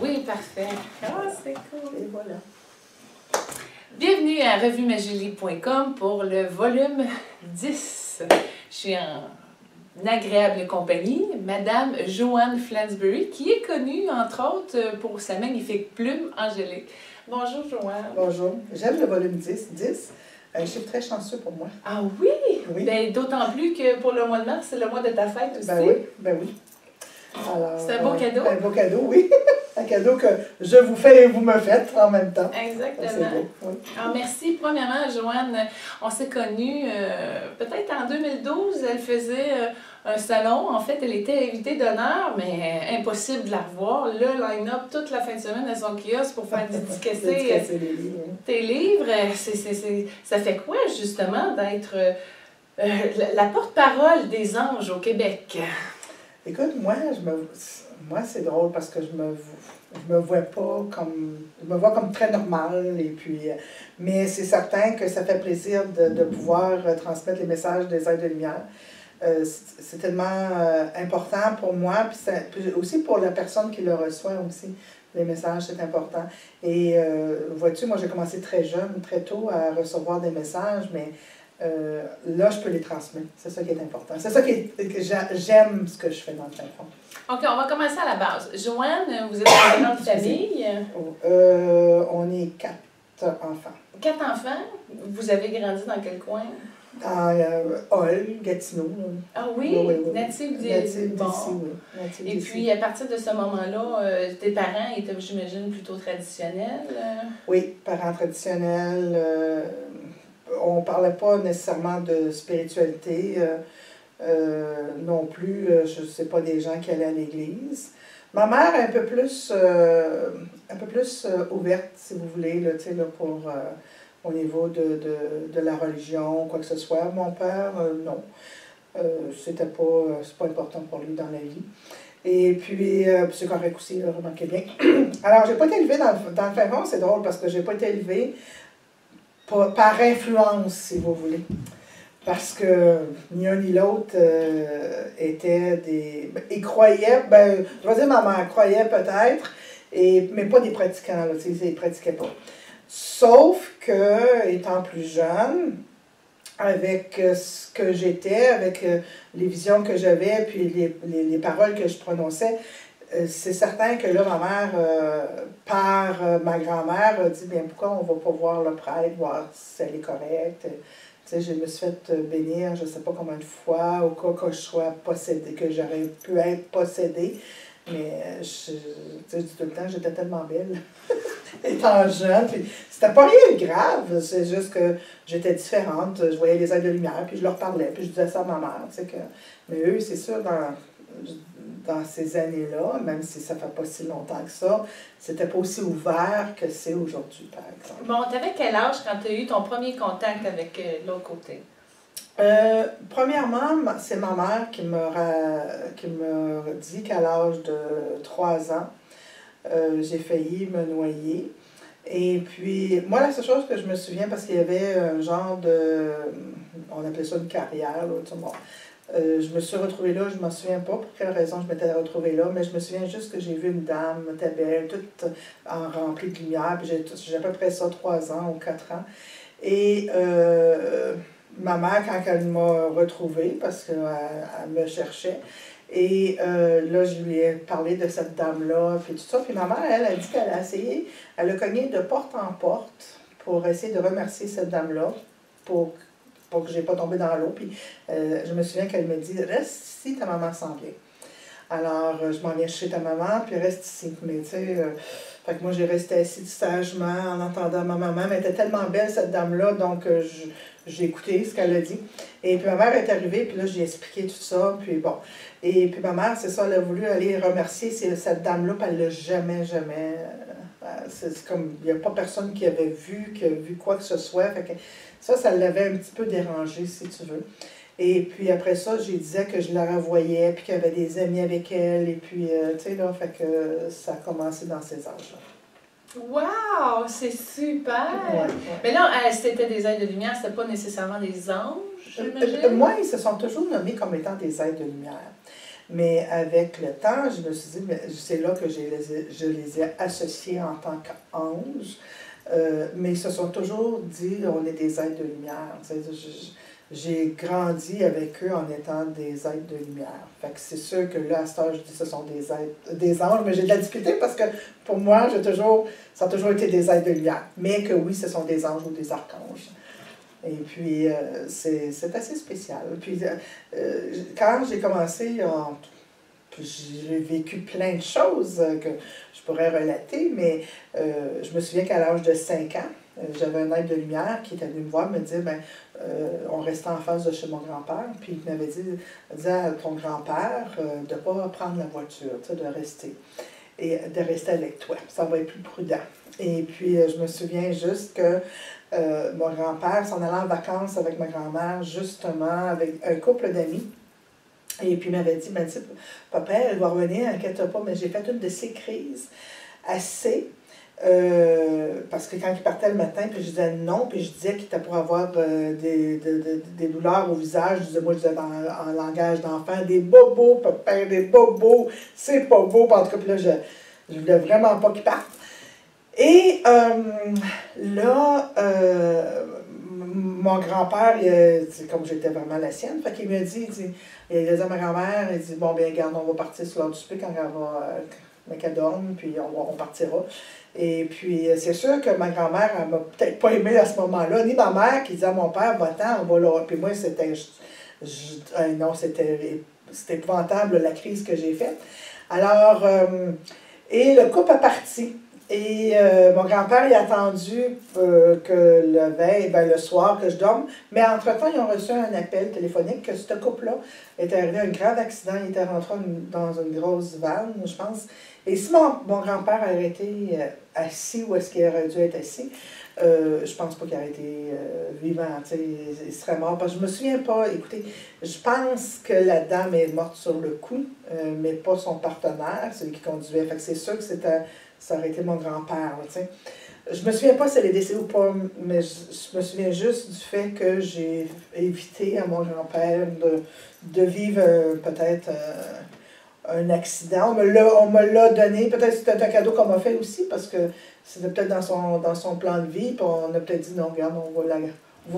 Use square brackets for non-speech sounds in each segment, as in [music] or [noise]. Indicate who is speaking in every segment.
Speaker 1: Oui, parfait. Ah, c'est cool.
Speaker 2: Et voilà.
Speaker 1: Bienvenue à revuemagilie.com pour le volume 10. Je suis en agréable compagnie, Madame Joanne Flansbury, qui est connue, entre autres, pour sa magnifique plume angélique. Bonjour, Joanne.
Speaker 2: Bonjour. J'aime le volume 10. 10, un chiffre très chanceux pour moi.
Speaker 1: Ah oui?
Speaker 2: Oui.
Speaker 1: Ben, D'autant plus que pour le mois de mars, c'est le mois de ta fête aussi.
Speaker 2: Ben oui, ben oui.
Speaker 1: C'est un beau
Speaker 2: euh,
Speaker 1: cadeau.
Speaker 2: Un beau cadeau, oui. [laughs] un cadeau que je vous fais et vous me faites en même temps.
Speaker 1: Exactement.
Speaker 2: beau. Oui.
Speaker 1: Alors, merci. Premièrement, Joanne, on s'est connus euh, peut-être en 2012. Elle faisait euh, un salon. En fait, elle était invitée d'honneur, mais euh, impossible de la revoir. Le line-up toute la fin de semaine à son kiosque pour faire [laughs] dédicacer euh,
Speaker 2: livres,
Speaker 1: tes livres. Euh, ça fait quoi, justement, d'être euh, euh, la, la porte-parole des anges au Québec?
Speaker 2: Écoute, moi, je me, moi c'est drôle parce que je me, je me vois pas comme, je me vois comme très normale et puis, mais c'est certain que ça fait plaisir de, de pouvoir transmettre les messages des aides de lumière. Euh, c'est tellement euh, important pour moi, puis, ça- aussi pour la personne qui le reçoit aussi. Les messages, c'est important. Et euh, vois-tu, moi j'ai commencé très jeune, très tôt à recevoir des messages, mais euh, là, je peux les transmettre. C'est ça qui est important. C'est ça qui est- que j'a- j'aime ce que je fais dans le fin fond.
Speaker 1: OK, on va commencer à la base. Joanne, vous êtes une grande [coughs] famille,
Speaker 2: Euh, on est quatre enfants.
Speaker 1: quatre enfants? Vous avez grandi dans quel coin?
Speaker 2: Dans euh, Hall, Gatineau.
Speaker 1: Ah oui,
Speaker 2: Oui, oui,
Speaker 1: bon.
Speaker 2: d'ici,
Speaker 1: Et puis, à partir de ce moment-là, euh, tes parents étaient, j'imagine, plutôt traditionnels?
Speaker 2: Oui, parents traditionnels. On ne parlait pas nécessairement de spiritualité euh, euh, non plus. euh, je ne sais pas des gens qui allaient à l'église. Ma mère est un peu plus, un peu plus ouverte, si vous voulez, là, là, pour, au niveau de, de, de la religion, quoi que ce soit. Mon père, non. C'était pas, pas important pour lui dans la vie. Et puis, c'est correct aussi, remarquez bien. [clears throat] Alors, j'ai pas été élevée dans, le- dans le c'est drôle parce que j'ai pas été élevée par, influence, si vous voulez. Parce que ni un ni l'autre euh, étaient des. ben, Ils croyaient, ben, je vais dire ma mère croyait peut-être, mais pas des pratiquants, là, ils pratiquaient pas. Sauf que, étant plus jeune, avec euh, ce que j'étais, avec euh, les visions que j'avais, puis les, les, les paroles que je prononçais, c'est certain que là, ma mère, euh, par euh, ma grand-mère, a dit bien pourquoi on va pas voir le prêtre, voir si elle est correcte? Sais, je me suis fait euh, bénir, je sais pas combien de fois, au cas que je sois possédée, que j'aurais pu être possédée. Mais euh, je, je dis tout le temps, j'étais tellement belle, [laughs] étant jeune. Puis c'était pas rien de grave, c'est juste que j'étais différente. Je voyais les ailes de lumière, puis je leur parlais, puis je disais ça à ma mère. Que... Mais eux, c'est sûr, dans, dans ces années-là, même si ça fait pas si longtemps que ça, c'était pas aussi ouvert que c'est aujourd'hui, par exemple.
Speaker 1: Bon, t'avais quel âge quand tu as eu ton premier contact avec euh, l'autre côté?
Speaker 2: Euh, premièrement, c'est ma mère qui me, ra- qui me dit qu'à l'âge de 3 ans, euh, j'ai failli me noyer. Et puis, moi, la seule chose que je me souviens, parce qu'il y avait un genre de. On appelait ça une carrière, là, sais, bon. Euh, je me suis retrouvée là, je ne m'en souviens pas pour quelle raison je m'étais retrouvée là, mais je me souviens juste que j'ai vu une dame, était belle, toute en remplie de lumière, j'ai à peu près ça, 3 ans ou 4 ans. Et euh, ma mère, quand elle m'a retrouvée, parce qu'elle elle me cherchait, et euh, là, je lui ai parlé de cette dame-là, puis tout ça. Puis ma mère, elle, a dit qu'elle a essayé, elle a cogné de porte en porte pour essayer de remercier cette dame-là, pour, pour que je pas tombé dans l'eau. Puis euh, je me souviens qu'elle me dit Reste ici, ta maman s'en vient. Alors, euh, je m'en viens chez ta maman, puis reste ici. Mais tu sais, euh, fait que moi, j'ai resté assise sagement en entendant ma maman. Mais elle était tellement belle, cette dame-là, donc j'ai écouté ce qu'elle a dit. Et puis ma mère est arrivée, puis là, j'ai expliqué tout ça, puis bon. Et puis ma mère, c'est ça, elle a voulu aller remercier cette dame-là, puis elle l'a jamais, jamais. Euh, c'est comme, il n'y a pas personne qui avait vu, qui a vu quoi que ce soit. Fait que ça, ça l'avait un petit peu dérangé, si tu veux. Et puis après ça, je lui disais que je la revoyais, puis qu'il y avait des amis avec elle, et puis, euh, tu sais, là, fait que ça a commencé dans ces âges-là.
Speaker 1: Wow, c'est super!
Speaker 2: Ouais, ouais.
Speaker 1: Mais là, euh, c'était des ailes de lumière, c'était pas nécessairement des anges,
Speaker 2: Euh, euh, Moi, ils se sont toujours nommés comme étant des aides de lumière. Mais avec le temps, je me suis dit, c'est là que je les, ai associés en tant qu'anges. Euh, mais ils se sont toujours dit, on est des êtres de lumière. J'ai grandi avec eux en étant des êtres de lumière. Fait que c'est sûr que là, à ce je dis ce sont des êtres, des anges, mais j'ai de la difficulté parce que pour moi, j'ai toujours, ça a toujours été des êtres de lumière. Mais que oui, ce sont des anges ou des archanges. Et puis, euh, c'est assez spécial. Puis, euh, quand j'ai commencé, j'ai vécu plein de choses que je pourrais relater, mais euh, je me souviens qu'à l'âge de 5 ans, j'avais un être de lumière qui était venu me voir me dire ben, on restait en face de chez mon grand-père, puis il m'avait dit, dit à ton grand-père de ne pas prendre la voiture, de rester et de rester avec toi. Ça va être plus prudent. Et puis, je me souviens juste que euh, mon grand-père s'en allait en vacances avec ma grand-mère, justement, avec un couple d'amis. Et puis il m'avait dit, ben, papa, elle va revenir, inquiète pas, mais j'ai fait une de ces crises assez. Euh, parce que quand il partait le matin, puis je disais non, puis je disais qu'il était pour avoir euh, des, des, douleurs au visage, je disais, moi, je disais en, langage d'enfant, des bobos, papa, des bobos, c'est pas beau, en tout cas, là, je, je voulais vraiment pas qu'il parte. Et euh, là, euh, mon grand-père, comme j'étais vraiment la sienne, fait qu'il me dit, il dit, il dit à ma grand-mère, il dit, bon, bien, regarde, on va partir sur l'heure du souper quand elle va, euh, qu'elle dorme, puis on, partira. Et puis, c'est sûr que ma grand-mère, elle m'a peut-être pas aimé à ce moment-là, ni ma mère qui disait à mon père, va-t'en, on va là. Puis moi, c'était, non, c'était, épouvantable, la crise que j'ai faite. Alors, et le couple a parti. Et euh, mon grand-père il a attendu euh, que le veille, ben, le soir, que je dorme. Mais entre-temps, ils ont reçu un appel téléphonique que ce couple-là était arrivé à un grave accident. Il était rentré dans une grosse vanne, je pense. Et si mon, grand-père avait été euh, assis où est-ce qu'il aurait dû être assis, je pense pas qu'il aurait été vivant. Il, il, serait mort. Parce que je me souviens pas. Écoutez, je pense que la dame est morte sur le coup, mais pas son partenaire, celui qui conduisait. Fait que c'est sûr que c'était ça aurait été mon grand-père. Je me souviens pas si elle est décédée ou pas, mais je, me souviens juste du fait que j'ai évité à mon grand-père de, de vivre euh, peut-être euh, un accident. On me l'a donné, peut-être c'était un cadeau qu'on m'a fait aussi, parce que c'était peut-être dans son, dans son plan de vie, puis on a peut-être dit non, regarde, on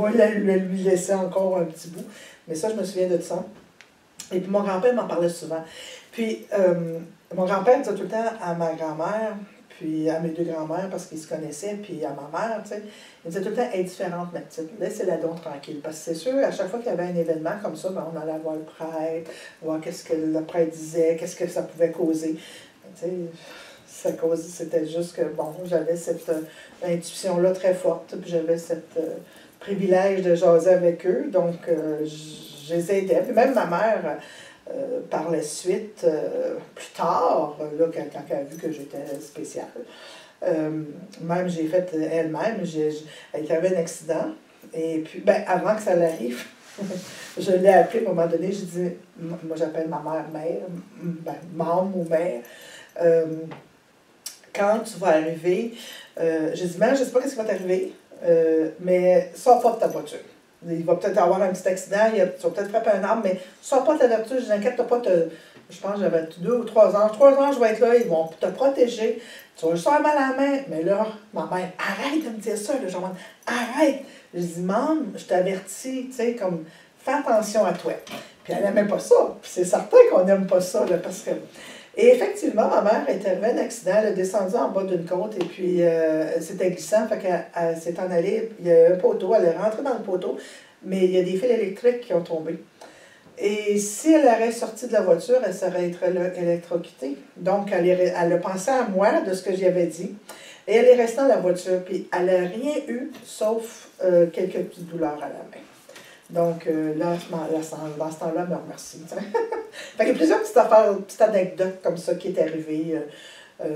Speaker 2: va, la, lui laisser encore un petit bout. Mais ça, je me souviens de ça. Et puis mon grand-père m'en parlait souvent. Puis euh, mon grand-père disait tout le temps à ma grand-mère, puis à mes deux grand-mères parce qu'ils se connaissaient, puis à ma mère, tu sais. Il disait tout le temps indifférente, ma petite. Laissez-la donc tranquille. Parce que c'est sûr, à chaque fois qu'il y avait un événement comme ça, ben, on allait voir le prêtre, voir qu'est-ce que le prêtre disait, qu'est-ce que ça pouvait causer. Ça c'était juste que, bon, j'avais cette euh, intuition-là très forte, puis j'avais ce euh, privilège de jaser avec eux, donc euh, je les aidais. Puis même ma mère euh, par la suite, euh, plus tard, là, quand, quand, elle a vu que j'étais spéciale, euh, même j'ai fait elle-même, elle avait un accident. Et puis, ben, avant que ça l'arrive, [laughs] je l'ai appelé à un moment donné, je dis, moi j'appelle ma mère mère, ben, maman ou mère. quand tu vas arriver, je dis, mère, je ne sais pas ce qui va t'arriver, mais sors pas de ta voiture. Il va peut-être avoir un petit accident, il va peut-être frapper un arbre, mais sors pas de ta voiture, je n'inquiète pas. Te, je pense que j'avais deux ou trois ans. Trois ans, je vais être là, ils vont te protéger. Tu vas juste avoir mal à la main. Mais là, ma mère, arrête de me dire ça. Là, genre, arrête. Je dis, maman, je t'avertis, tu sais, comme, fais attention à toi. Puis elle n'aimait pas ça. Puis c'est certain qu'on n'aime pas ça, là, parce que. Et effectivement, ma mère est arrivée à un accident, elle a descendu en bas d'une côte et puis euh, c'était glissant, fait qu'elle s'est en allée, il y a un poteau, elle est rentrée dans le poteau, mais il y a des fils électriques qui ont tombé. Et si elle aurait sorti de la voiture, elle serait électrocutée. Donc, elle, elle a pensé à moi de ce que j'avais dit. Et elle est restée dans la voiture, puis elle n'a rien eu, sauf euh, quelques petites douleurs à la main. Donc, euh, là, dans ce temps-là, me remercie. [laughs] fait il y a plusieurs petites affaires, petites anecdotes comme ça qui est arrivée euh,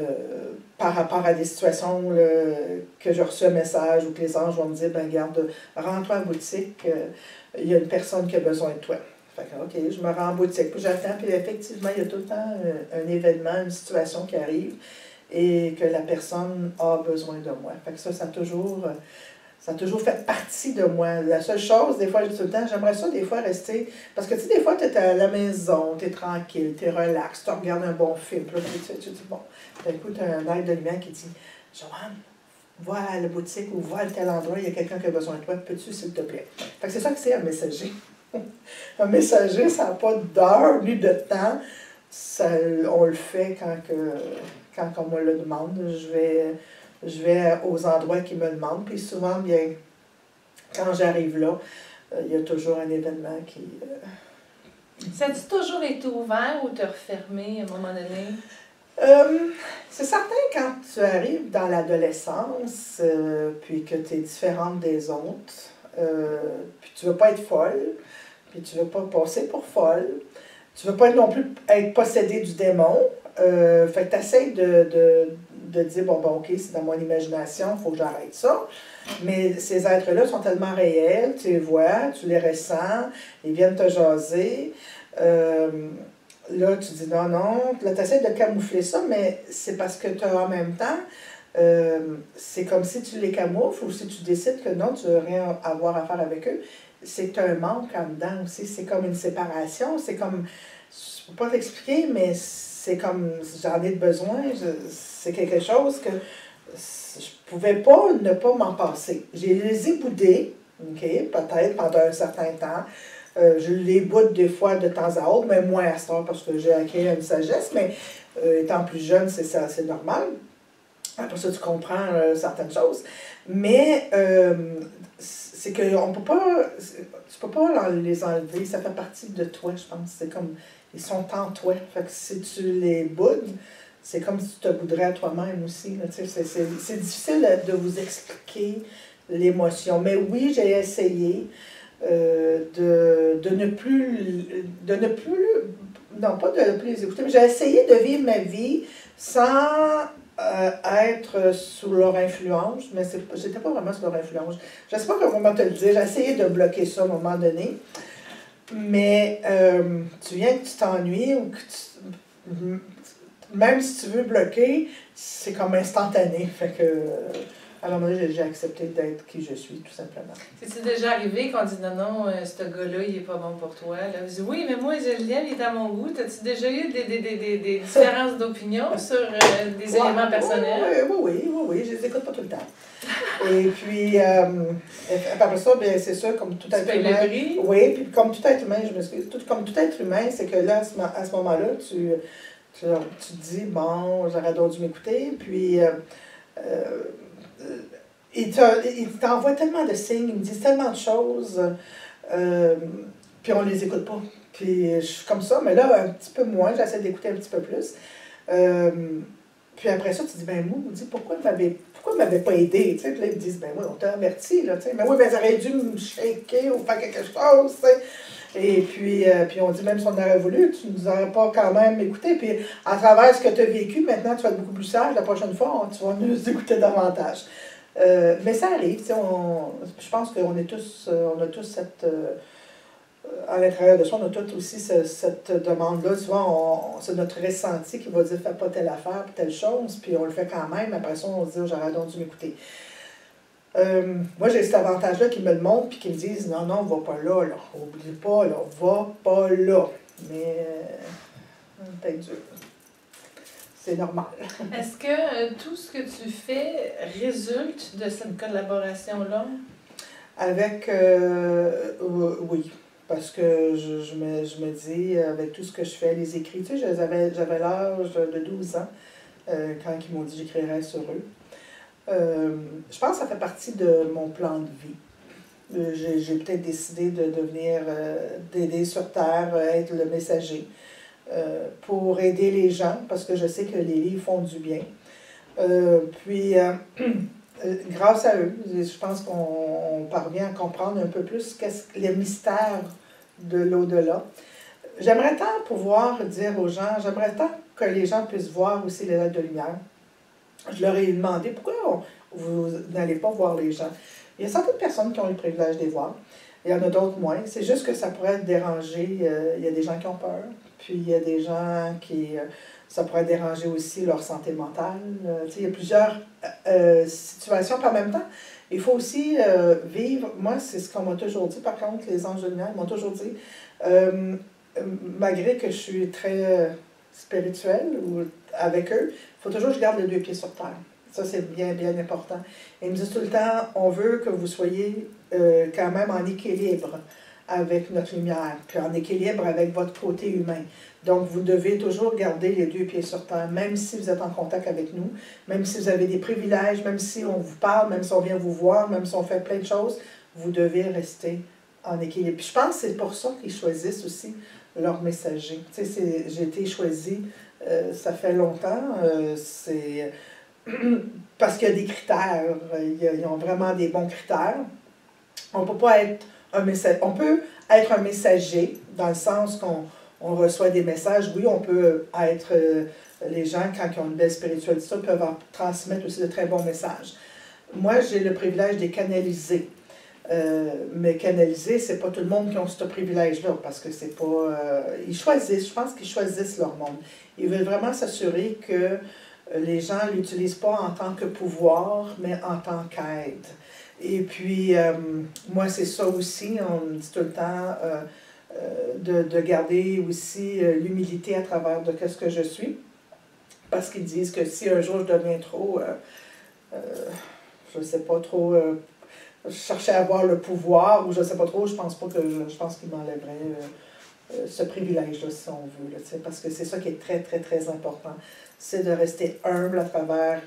Speaker 2: par rapport à des situations que j'ai reçu un message ou que les anges vont me dire, ben garde, rentre-toi en boutique, il y a une personne qui a besoin de toi. Fait que, OK, je me rends en boutique, puis j'attends, puis effectivement, il y a tout le temps euh, un, événement, une situation qui arrive et que la personne a besoin de moi. Fait que ça, ça a toujours, euh, Ça a toujours fait partie de moi. La seule chose, des fois, je dis tout le temps, j'aimerais ça des fois rester. Parce que tu sais, des fois, tu es à la maison, tu es tranquille, tu es relax, tu regardes un bon film. Puis tu, tu, dis, bon, d'un tu as un air de lumière qui dit, Joanne, va à la boutique ou va à tel endroit, il y a quelqu'un qui a besoin de toi, peux-tu, s'il te plaît? Fait que c'est ça que c'est un messager. [laughs] un messager, ça n'a pas d'heure ni de temps. Ça, on le fait quand, que, quand on me le demande. Je vais, je vais aux endroits qui me demandent. Puis souvent, bien, quand j'arrive là, euh, il y a toujours un événement qui.
Speaker 1: Euh, ça a-tu toujours été ouvert ou te refermé à un moment donné?
Speaker 2: Euh, c'est certain quand tu arrives dans l'adolescence, euh, puis que tu es différente des autres, euh, puis tu veux pas être folle, puis tu veux pas passer pour folle, tu veux pas non plus être possédé du démon, fait que tu essaies de, de, de, dire, bon, bon, ok, c'est dans mon imagination, il faut que j'arrête ça. Mais ces êtres-là sont tellement réels, tu les vois, tu les ressens, ils viennent te jaser. Là, tu dis non, non. Là, tu essaies de camoufler ça, mais c'est parce que tu as en même temps, euh, c'est comme si tu les camoufles ou si tu décides que non, tu veux rien avoir à faire avec eux. C'est un manque en dedans aussi. C'est comme une séparation. C'est comme. Je ne peux pas t'expliquer, mais comme j'en ai besoin. C'est quelque chose que je pouvais pas ne pas m'en passer. J'ai les ai boudés, OK, peut-être pendant un certain temps. Euh, je les boude des fois de temps à autre, mais moins à ce temps parce que j'ai acquis une sagesse, mais euh, étant plus jeune, c'est ça, c'est normal. Après ça, tu comprends euh, certaines choses. Mais c'est qu'on peut pas. Tu peux pas les enlever, ça fait partie de toi, je pense. C'est comme. Ils sont en toi. Fait que si tu les boudes, c'est comme si tu te boudrais à toi-même aussi. C'est difficile de vous expliquer l'émotion. Mais oui, j'ai essayé. Euh, de, de, ne plus, de ne plus, non pas de ne plus les écouter, mais j'ai essayé de vivre ma vie sans euh, être sous leur influence, mais j'étais pas vraiment sous leur influence. Je ne sais pas comment te le dire, j'ai essayé de bloquer ça à un moment donné, mais euh, tu viens que tu t'ennuies ou que tu, même si tu veux bloquer, c'est comme instantané. Fait que alors moi, j'ai accepté d'être qui je suis, tout simplement.
Speaker 1: C'est-tu déjà arrivé qu'on dit non, non, euh, ce gars-là, il n'est pas bon pour toi? Là? Vous dites, oui, mais moi, je l'aime, il est à mon goût. As-tu déjà eu des, des, des, des, des différences d'opinion [laughs] sur euh, des éléments personnels?
Speaker 2: Oui, oui, oui, oui, je les écoute pas tout le temps. Et puis, euh, après ça, bien, c'est sûr, comme tout être humain. Oui, puis comme tout être humain, je m'excuse, tout, comme tout être humain, c'est que là, à ce, moment-là, tu, tu, tu, te dis, bon, j'aurais dû m'écouter, puis. Euh, il t'envoie tellement de signes, il me dit tellement de choses, euh, puis on les écoute pas. Puis je suis comme ça, mais là, un petit peu moins, j'essaie d'écouter un petit peu plus. Euh, puis après ça, tu dis, ben moi, dis, pourquoi tu pourquoi m'avait pas aidé? Puis là, ils me disent, ben oui, on t'a averti, là, mais oui, ben, ça aurait dû me shaker ou faire quelque chose, Et puis, euh, puis on dit, même si on aurait voulu, tu nous aurais pas quand même écouté. Puis à travers ce que tu as vécu, maintenant, tu vas être beaucoup plus sage. La prochaine fois, tu vas nous [laughs] écouter davantage. Euh, mais ça arrive, je pense qu'on est tous, euh, on a tous cette, à l'intérieur de soi, on a tous aussi cette demande-là. Souvent, c'est notre ressenti qui va dire fais pas telle affaire, telle chose, puis on le fait quand même. Après ça, on se dit j'aurais donc dû m'écouter. Moi, j'ai cet avantage-là qui me le montrent puis qui me disent non, non, va pas là, là. Oublie pas, là, va pas là. Mais peut-être dur c'est normal. [laughs]
Speaker 1: Est-ce que euh, tout ce que tu fais résulte de cette collaboration-là?
Speaker 2: Avec, euh, oui, parce que je, je, me, je, me, dis, avec tout ce que je fais, les écrits, tu sais, j'avais, l'âge de 12 ans euh, quand ils m'ont dit j'écrirais sur eux. Je pense que ça fait partie de mon plan de vie. J'ai, j'ai peut-être décidé de devenir, d'aider sur Terre, être le messager. Euh, pour aider les gens, parce que je sais que les livres font du bien. Euh, puis, euh, [clears throat] grâce à eux, je pense qu'on parvient à comprendre un peu plus les mystères de l'au-delà. J'aimerais tant pouvoir dire aux gens, j'aimerais tant que les gens puissent voir aussi les lettres de lumière. Je leur ai demandé pourquoi vous n'allez pas voir les gens? Il y a certaines personnes qui ont le privilège de les voir. Il y en a d'autres moins. C'est juste que ça pourrait déranger. il y a des gens qui ont peur. Puis il y a des gens qui. Euh, ça pourrait déranger aussi leur santé mentale. Euh, il y a plusieurs euh, situations. En même temps, Il faut aussi euh, vivre, moi, c'est ce qu'on m'a toujours dit, par contre, les anges de lumière m'ont toujours dit, euh, malgré que je suis très spirituelle ou avec eux, faut toujours que je garde les deux pieds sur terre. Ça, c'est bien, bien important. Et ils me disent tout le temps, on veut que vous soyez quand même en équilibre avec notre lumière, puis en équilibre avec votre côté humain. Donc, vous devez toujours garder les deux pieds sur terre, même si vous êtes en contact avec nous, même si vous avez des privilèges, même si on vous parle, même si on vient vous voir, même si on fait plein de choses, vous devez rester en équilibre. Puis je pense que c'est pour ça qu'ils choisissent aussi leurs messagers. Tu sais, j'ai été choisie, euh, ça fait longtemps, euh, c'est [clears throat] parce qu'il y a des critères, ils ont vraiment des bons critères. On peut pas être un message, on peut être un messager dans le sens qu'on on reçoit des messages. Oui, on peut être, euh, les gens, quand ils ont une belle spiritualité, peuvent transmettre aussi de très bons messages. Moi, j'ai le privilège de canaliser. Euh, mais canaliser, c'est pas tout le monde qui a ce privilège-là, parce que c'est pas. Euh, ils choisissent, je pense qu'ils choisissent leur monde. Ils veulent vraiment s'assurer que les gens ne l'utilisent pas en tant que pouvoir, mais en tant qu'aide. Et puis, moi, c'est ça aussi, on me dit tout le temps euh, de, de, garder aussi euh, l'humilité à travers de ce que je suis. Parce qu'ils disent que si un jour je deviens trop, euh, je sais pas trop, chercher à avoir le pouvoir ou je ne sais pas trop, je pense pas que je, je pense qu'ils m'enlèveraient ce privilège-là, si on veut. Là, parce que c'est ça qui est très, très, très important. C'est de rester humble à travers,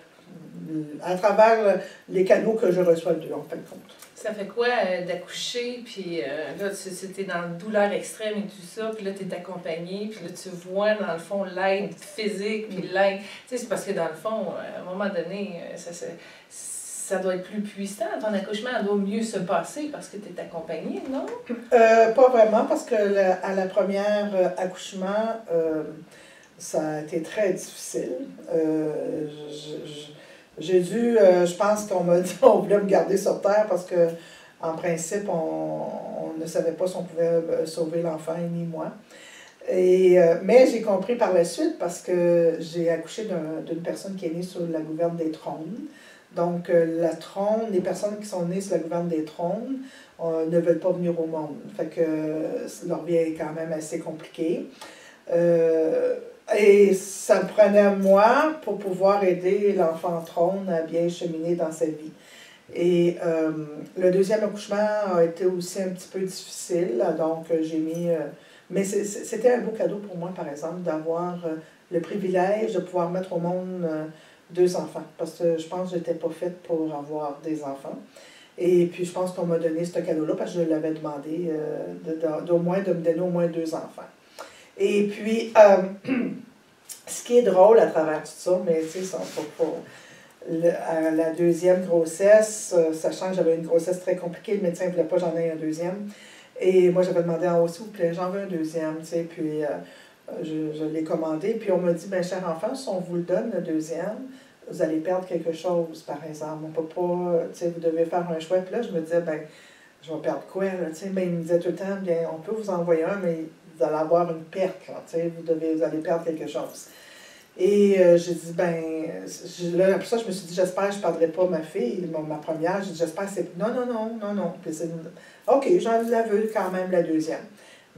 Speaker 2: à travers les cadeaux que je reçois d'eux, en fin de compte.
Speaker 1: Ça fait quoi euh, d'accoucher, puis euh, là, tu es dans la douleur extrême et tout ça, puis là, tu es accompagné, puis là, tu vois, dans le fond, l'aide physique, puis l'aide. Tu sais, c'est parce que dans le fond, à un moment donné, euh, ça, ça, doit être plus puissant. Ton accouchement doit mieux se passer parce que tu es accompagné, non?
Speaker 2: pas vraiment, parce que à la première accouchement, ça a été très difficile. j'ai dû, euh, je pense qu'on m'a [laughs] dit qu'on voulait me garder sur Terre parce que, en principe, on, ne savait pas si on pouvait euh, sauver l'enfant ni moi. Et, euh, mais j'ai compris par la suite parce que j'ai accouché d'une personne qui est née sur la gouverne des trônes. Donc, la trône, les personnes qui sont nées sur la gouverne des trônes ne veulent pas venir au monde. Fait que leur vie est quand même assez compliquée. Et ça me prenait moi pour pouvoir aider l'enfant trône à bien cheminer dans sa vie. Et euh, le deuxième accouchement a été aussi un petit peu difficile, donc euh, j'ai mis... Euh, mais c'était un beau cadeau pour moi, par exemple, d'avoir le privilège de pouvoir mettre au monde deux enfants, parce que je pense que je n'étais pas faite pour avoir des enfants. Et puis je pense qu'on m'a donné ce cadeau-là parce que je l'avais demandé d'au moins de me donner au moins deux enfants. Et puis, euh, [clears throat] ce qui est drôle à travers tout ça, mais tu sais, à la deuxième grossesse, euh, sachant que j'avais une grossesse très compliquée, le médecin ne voulait pas que j'en ai un deuxième. Et moi, j'avais demandé en haut, s'il vous plaît, j'en veux un deuxième, tu sais, puis euh, je, l'ai commandé. Puis on m'a dit, ben cher enfant, si on vous le donne, le deuxième, vous allez perdre quelque chose, par exemple. On peut pas, tu sais, vous devez faire un choix. Puis là, je me disais, ben, je vais perdre quoi, là, tu sais? Ben, il me disait tout le temps, bien, on peut vous envoyer un, mais vous allez avoir une perte, vous, devez, vous allez perdre quelque chose. Et euh, j'ai dit, ben, là, après ça, je me suis dit, j'espère que je ne perdrai pas ma fille, ma première. J'ai dit, j'espère que c'est. Non, non, non, non, non. Puis OK, j'en avais quand même la deuxième.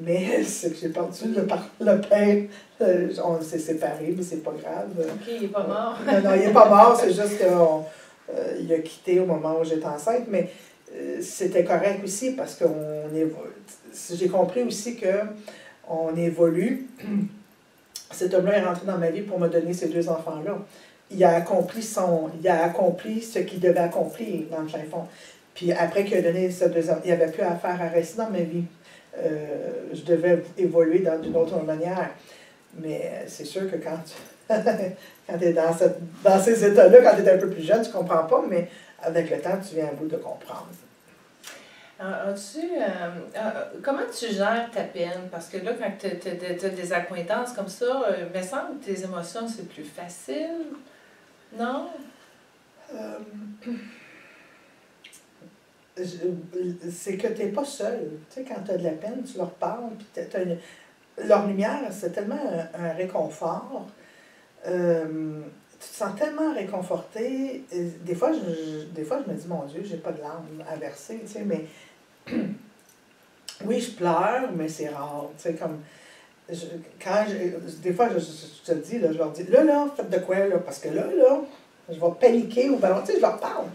Speaker 2: Mais [laughs] c'est que j'ai perdu le, le père. Euh, on s'est séparés, mais c'est pas grave.
Speaker 1: OK, il n'est pas mort.
Speaker 2: non, non, il n'est pas mort, c'est juste qu'il euh, a quitté au moment où j'étais enceinte. Mais c'était correct aussi parce que j'ai compris aussi que on évolue. [clears throat] Cet homme-là est rentré dans ma vie pour me donner ces deux enfants-là. Il a accompli son, il a accompli ce qu'il devait accomplir dans le fin fond. Puis après qu'il a donné ces deux enfants, il n'y avait plus affaire à rester dans ma vie. Euh, je devais évoluer d'une autre manière. Mais c'est sûr que quand tu [laughs] quand es dans, dans ces états-là, quand tu es un peu plus jeune, tu ne comprends pas, mais avec le temps, tu viens à bout de comprendre.
Speaker 1: As-tu, euh, euh, comment tu gères ta peine? Parce que là, quand tu as, des accointances comme ça, euh, il me semble que tes émotions, c'est plus facile. Non?
Speaker 2: C'est que tu n'es pas seul. Tu sais, quand tu as de la peine, tu leur parles, puis leur lumière, c'est tellement un, réconfort. tu tu te sens tellement réconforté. Des fois, je, des fois, je me dis, mon Dieu, j'ai pas de larmes à verser, tu sais, mais [clears throat] oui, je pleure, mais c'est rare, tu sais, comme, quand je- des fois, je, te le dis, là, je leur dis, là, là, faites de quoi, là, parce que là, là, je vais paniquer au ballon, tu sais, je leur parle.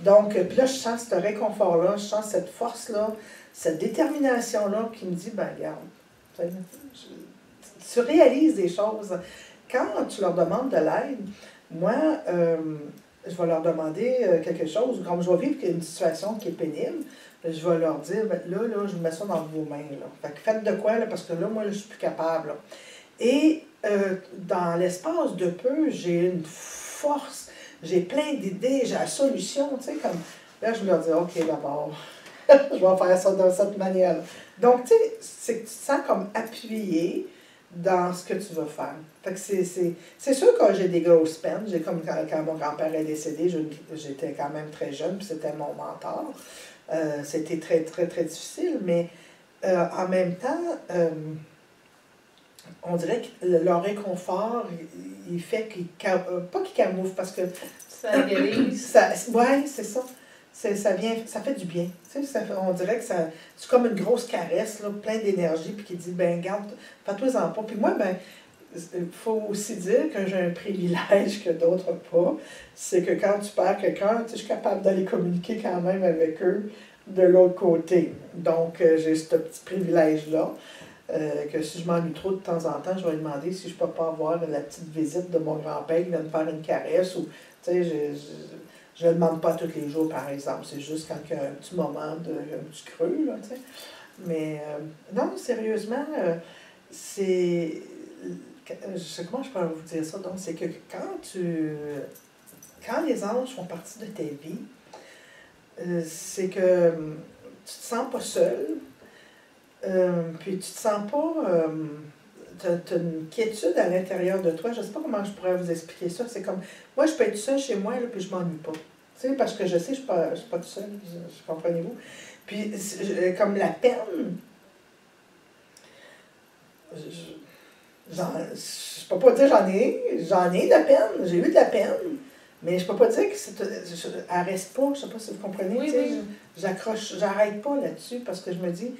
Speaker 2: Donc, euh, puis là, je sens ce réconfort-là, je sens cette force-là, cette détermination-là qui me dit, ben, regarde, tu réalises des choses. Quand tu leur demandes de l'aide, moi, euh, je vais leur demander euh, quelque chose, comme je vais vivre une situation qui est pénible, je vais leur dire, ben, là, là, je mets ça dans vos mains. Fait que faites de quoi, parce que là, moi, là, je suis plus capable. Et dans l'espace de peu, j'ai une force, j'ai plein d'idées, j'ai la solution, tu sais, comme, là, je leur dis, OK, d'abord, [laughs] je vais faire ça de cette manière Donc, tu sais, c'est tu te sens comme appuyé dans ce que tu veux faire. Fait que c'est, sûr que j'ai des grosses peines. J'ai comme quand, mon grand-père est décédé, j'étais quand même très jeune, puis c'était mon mentor. Euh, c'était très, très, très difficile, mais euh, en même temps, euh, on dirait que le- leur réconfort, il, fait qu'ils, euh, pas qu'ils camouflent, parce que
Speaker 1: Ça guérisse.
Speaker 2: ça, ouais, c'est ça. Ça vient, ça fait du bien. Tu sais, ça fait- on dirait que ça, c'est comme une grosse caresse, là, plein d'énergie, puis qui dit, ben garde, fais-toi-en pas. Puis moi, ben, il faut aussi dire que j'ai un privilège que d'autres pas. C'est que quand tu perds quelqu'un, tu sais, je suis capable d'aller communiquer quand même avec eux de l'autre côté. Donc, euh, j'ai ce petit privilège-là. Euh, que si je m'ennuie trop de temps en temps, je vais lui demander si je peux pas avoir la petite visite de mon grand-père qui vient me faire une caresse ou, tu sais, je, je, je le demande pas tous les jours, par exemple. C'est juste quand il y a un petit moment de, un petit creux, là. Mais, euh, non, sérieusement, euh, c'est, je sais comment je peux vous dire ça, donc, c'est que quand tu, quand les anges font partie de ta vie, c'est que tu te sens pas seul, euh, puis tu te sens pas. Euh, tu as, une quiétude à l'intérieur de toi. Je sais pas comment je pourrais vous expliquer ça. C'est comme. Moi, je peux être seule chez moi, là, puis je m'ennuie pas. Tu sais, parce que je sais, je ne suis, pas- je suis pas toute seule. Comprenez-vous? Puis, je- comme la peine. Je, je peux pas dire j'en ai. J'en ai de la peine. J'ai eu de la peine. Mais je peux pas dire que c'est. Elle reste pas. Je sais pas si vous comprenez.
Speaker 1: Oui,
Speaker 2: tu sais,
Speaker 1: oui.
Speaker 2: J'accroche, j'arrête pas là-dessus parce que je me dis,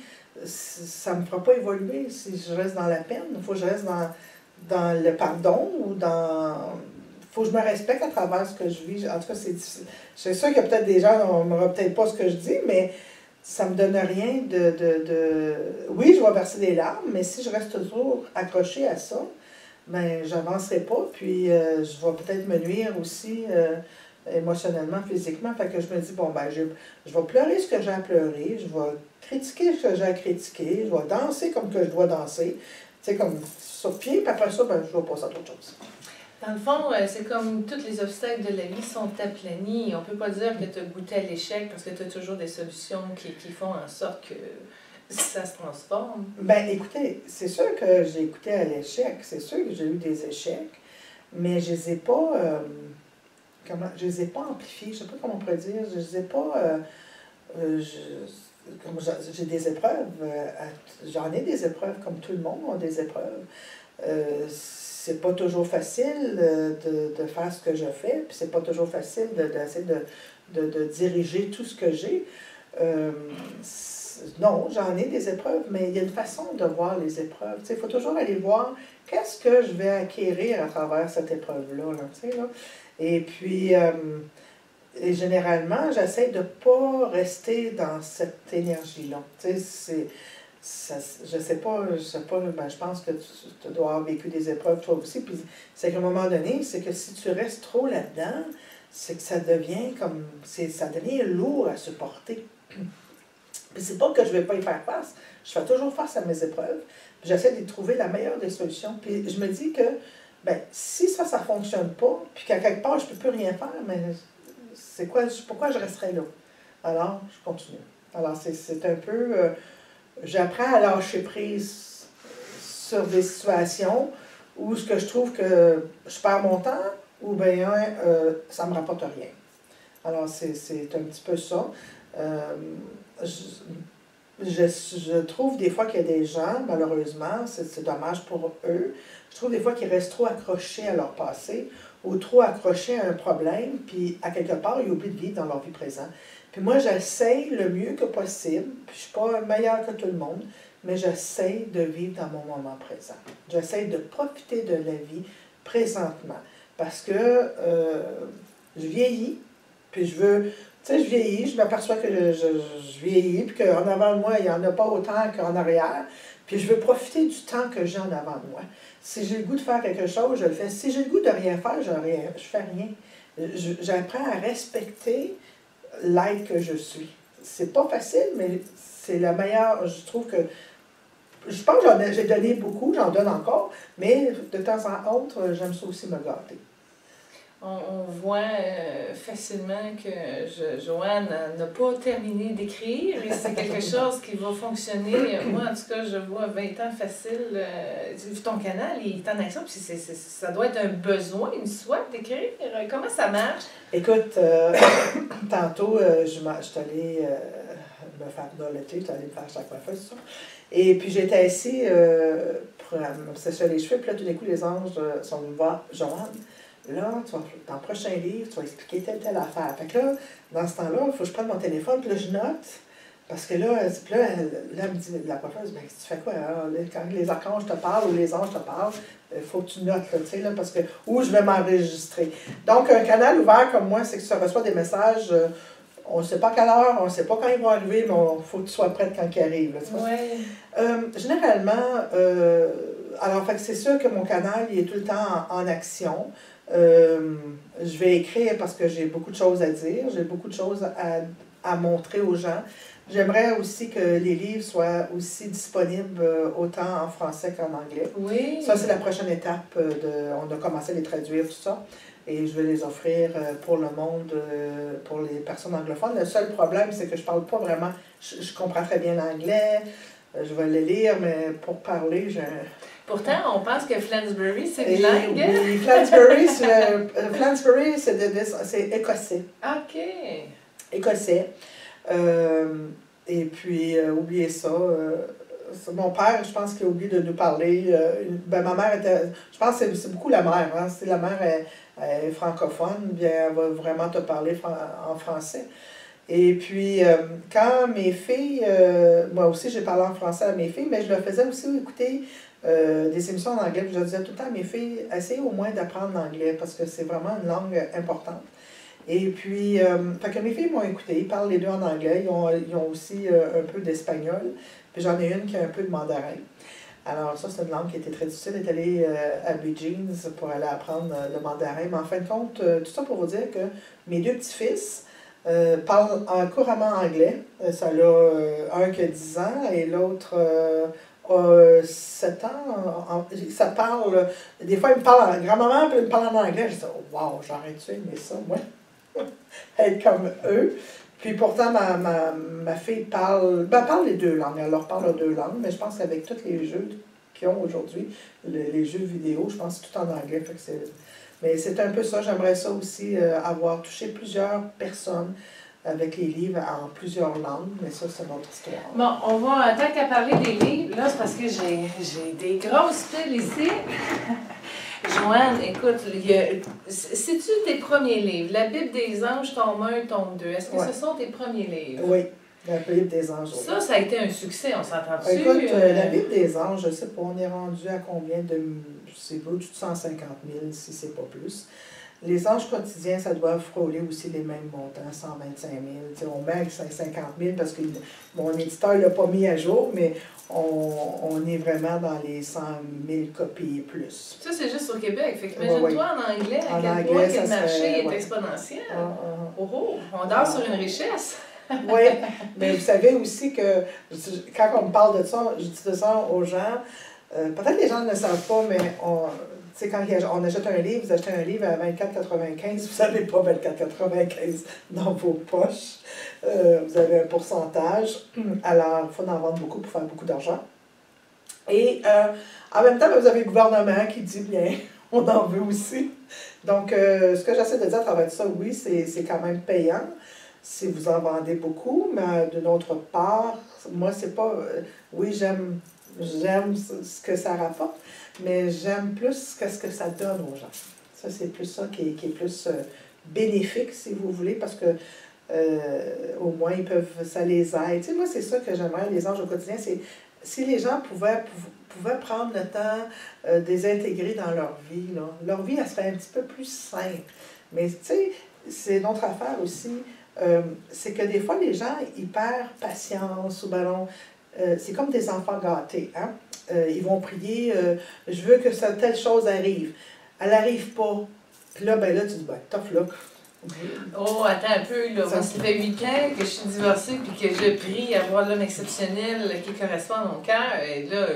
Speaker 2: ça me fera pas évoluer si je reste dans la peine. Il faut que je reste dans, dans le pardon ou dans. faut que je me respecte à travers ce que je vis. En tout cas, c'est difficile. C'est sûr qu'il y a peut-être des gens qui n'auront peut-être pas ce que je dis, mais ça me donne rien de, de, de. Oui, je vais verser des larmes, mais si je reste toujours accrochée à ça, ben j'avancerai pas, puis euh, je vais peut-être me nuire aussi euh, émotionnellement, physiquement. Fait que je me dis, bon, ben, je, je vais pleurer ce que j'ai à pleurer, je vais critiquer ce que j'ai à critiquer, je vais danser comme que je dois danser. Tu sais, comme sur pied, puis après ça, ben, je vais passer à autre chose.
Speaker 1: Dans le fond, euh, c'est comme tous les obstacles de la vie sont aplanis. On peut pas dire que tu as goûté à l'échec parce que tu as toujours des solutions qui, qui font en sorte que ça se transforme.
Speaker 2: Ben, écoutez, c'est sûr que j'ai écouté à l'échec, c'est sûr que j'ai eu des échecs, mais je les ai pas, euh, comment, je les ai pas amplifiés, je sais pas comment on pourrait dire, je les ai pas, euh, euh, j'ai des épreuves, euh, j'en ai des épreuves comme tout le monde a des épreuves. C'est pas toujours facile de, de faire ce que je fais, puis c'est pas toujours facile de- d'essayer de, de, de diriger tout ce que j'ai. Non, j'en ai des épreuves, mais il y a une façon de voir les épreuves. Il faut toujours aller voir qu'est-ce que je vais acquérir à travers cette épreuve-là. Là, là. Et puis, euh, et généralement, j'essaie de ne pas rester dans cette énergie-là. Tu sais, je sais pas, je sais pas, ben, je pense que tu, dois avoir vécu des épreuves toi aussi. Puis c'est qu'à un moment donné, c'est que si tu restes trop là-dedans, c'est que ça devient comme. ça devient lourd à supporter. [clears throat] Puis c'est pas que je vais pas y faire face. Je fais toujours face à mes épreuves. J'essaie de trouver la meilleure des solutions. Puis je me dis que ben, si ça, ça fonctionne pas, puis qu'à quelque part, je peux plus rien faire, mais c'est quoi, pourquoi je resterais là? Alors, je continue. Alors, c'est un peu. euh, J'apprends à lâcher prise sur des situations où ce que je trouve que je perds mon temps ou bien euh, ça ne me rapporte rien. Alors, c'est un petit peu ça. Euh, je, je trouve des fois qu'il y a des gens, malheureusement, c'est dommage pour eux, je trouve des fois qu'ils restent trop accrochés à leur passé ou trop accrochés à un problème, puis à quelque part, ils oublient de vivre dans leur vie présente. Puis moi, j'essaie le mieux que possible, puis je ne suis pas meilleure que tout le monde, mais j'essaie de vivre dans mon moment présent. J'essaie de profiter de la vie présentement. Parce que euh, je vieillis, puis je veux. Sais, je vieillis, je m'aperçois que je, je, vieillis, puis qu'en avant de moi, il n'y en a pas autant qu'en arrière. Puis je veux profiter du temps que j'ai en avant de moi. Si j'ai le goût de faire quelque chose, je le fais. Si j'ai le goût de rien faire, je ne fais rien. J'apprends à respecter l'être que je suis. C'est pas facile, mais c'est la meilleure. Je trouve que. Je pense que j'ai donné beaucoup, j'en donne encore, mais de temps en autre, j'aime ça aussi me gâter
Speaker 1: on, voit euh, facilement que Joanne n'a pas terminé d'écrire et c'est quelque [laughs] chose qui va fonctionner. Moi, en tout cas, je vois 20 ans facile. Euh, ton canal, il est en action, puis ça doit être un besoin, une souhait d'écrire. Comment ça marche?
Speaker 2: Écoute, euh, [coughs] tantôt, je, suis allée me faire dolleter, je suis allée me faire chaque fois ça. Et puis j'étais assis pour me sécher les cheveux, puis là, tout d'un coup, les anges sont venus voir Joanne là, tu vas, dans le prochain livre, tu vas expliquer telle, telle affaire. Fait que là, dans ce temps-là, il faut que je prenne mon téléphone, puis là, je note. Parce que là, là, là, elle me dit, la professeure, ben, tu fais quoi? Alors, quand les archanges te parlent ou les anges te parlent, il faut que tu notes, tu sais, là, parce que, où je vais m'enregistrer. Donc, un canal ouvert comme moi, c'est que tu reçois des messages, euh, on ne sait pas quelle heure, on ne sait pas quand ils vont arriver, mais il faut que tu sois prête quand ils arrivent.
Speaker 1: ouais.
Speaker 2: euh, généralement, euh, alors, fait c'est sûr que mon canal, il est tout le temps en action. Euh, je vais écrire parce que j'ai beaucoup de choses à dire, j'ai beaucoup de choses à, à montrer aux gens. J'aimerais aussi que les livres soient aussi disponibles euh, autant en français qu'en anglais.
Speaker 1: Oui.
Speaker 2: Ça, c'est la prochaine étape. Euh, de, on a commencé à les traduire, tout ça. Et je vais les offrir pour le monde, pour les personnes anglophones. Le seul problème, c'est que je parle pas vraiment. Je, je comprends très bien l'anglais. Je vais les lire, mais pour parler, je.
Speaker 1: Pourtant, on pense que Flansbury, c'est bilingue.
Speaker 2: Oui, Flansbury, [laughs] c'est écossais.
Speaker 1: OK.
Speaker 2: Écossais. Euh, et puis, euh, oubliez ça. Euh, mon père, je pense qu'il a oublié de nous parler. ben, ma mère était. Je pense que c'est beaucoup la mère. Hein? Si la mère est, francophone, bien, elle va vraiment te parler en français. Et puis, quand mes filles, moi aussi j'ai parlé en français à mes filles, mais je leur faisais aussi écouter euh, des émissions en anglais. Je disais tout le temps à mes filles, essayez au moins d'apprendre l'anglais parce que c'est vraiment une langue importante. Et puis, euh, que mes filles m'ont écouté, ils parlent les deux en anglais, ils ont, aussi euh, un peu d'espagnol, puis j'en ai une qui a un peu de mandarin. Alors ça, c'est une langue qui était très difficile, est allée à Beijing pour aller apprendre le mandarin. Mais en fin de compte, tout ça pour vous dire que mes deux petits-fils parlent couramment anglais. Ça a un qui a 10 ans et l'autre euh, 7 ans, ça parle, des fois il me parle en grand-maman, puis me parle en anglais. Je dis, oh, wow, j'aurais-tu aimé ça, moi, [laughs] être comme eux. Puis pourtant, ma, ma, ma fille parle, ben, parle les deux langues, elle leur parle deux langues, mais je pense qu'avec tous les jeux qu'ils ont aujourd'hui, les, jeux vidéo, je pense que tout en anglais. Fait mais c'est un peu ça, j'aimerais ça aussi, euh, avoir touché plusieurs personnes avec les livres en plusieurs langues, mais ça, c'est notre histoire.
Speaker 1: Bon, on va, tant qu'à parler des livres, là, c'est parce que j'ai des grosses piles ici. [laughs] Joanne, écoute, c'est-tu tes premiers livres? La Bible des anges, tome 1, tome 2. Est-ce que ce sont tes premiers livres?
Speaker 2: Oui, la Bible des anges.
Speaker 1: Ça, ça a été un succès, on s'entend dessus.
Speaker 2: Écoute, euh, la Bible des anges, je ne sais pas, on est rendu à combien de. C'est pas du 150 000, si c'est pas plus. Les anges quotidiens, ça doit frôler aussi les mêmes montants, 125 000. on met 50 000 parce que mon éditeur ne l'a pas mis à jour, mais on, on, est vraiment dans les 100 000 copies et plus.
Speaker 1: Ça, c'est juste au Québec. Fait imagine-toi en anglais, à quel point le marché est exponentiel. Ah, ah, ah. Oh, oh, on dort sur une richesse. [laughs]
Speaker 2: oui, mais vous savez aussi que quand on me parle de ça, je dis ça aux gens. Euh, peut-être que les gens ne le savent pas, mais on, sais, quand on achète un livre, vous achetez un livre à 24,95, vous n'avez pas 24,95 dans vos poches. Euh, vous avez un pourcentage. Alors, il faut en vendre beaucoup pour faire beaucoup d'argent. Et euh, en même temps, vous avez le gouvernement qui dit bien, [laughs] on en veut aussi. Donc, euh, ce que j'essaie de dire à travers ça, oui, c'est quand même payant si vous en vendez beaucoup, mais d'une autre part, moi, c'est pas. oui, j'aime j'aime ce que ça rapporte, mais j'aime plus qu'est-ce que ça donne aux gens. Ça, c'est plus ça qui est, qui est plus euh, bénéfique, si vous voulez, parce que euh, au moins, ils peuvent, ça les aide. Tu sais, moi, c'est ça que j'aimerais, les anges au quotidien, c'est si les gens pouvaient, pouvaient prendre le temps euh, de les intégrer dans leur vie, là, leur vie, elle serait un petit peu plus simple. Mais tu sais, c'est notre affaire aussi. Euh, c'est que des fois, les gens, ils perdent patience ou. Euh, c'est comme des enfants gâtés. Hein? Euh, ils vont prier Je veux que ça, telle chose arrive. Elle n'arrive pas. Puis là, ben là, tu dis ben, tough luck.
Speaker 1: Oh, attends un peu, là. Ça fait huit ans que je suis divorcée puis que je prie à avoir l'homme exceptionnel qui correspond à mon cœur. Et là,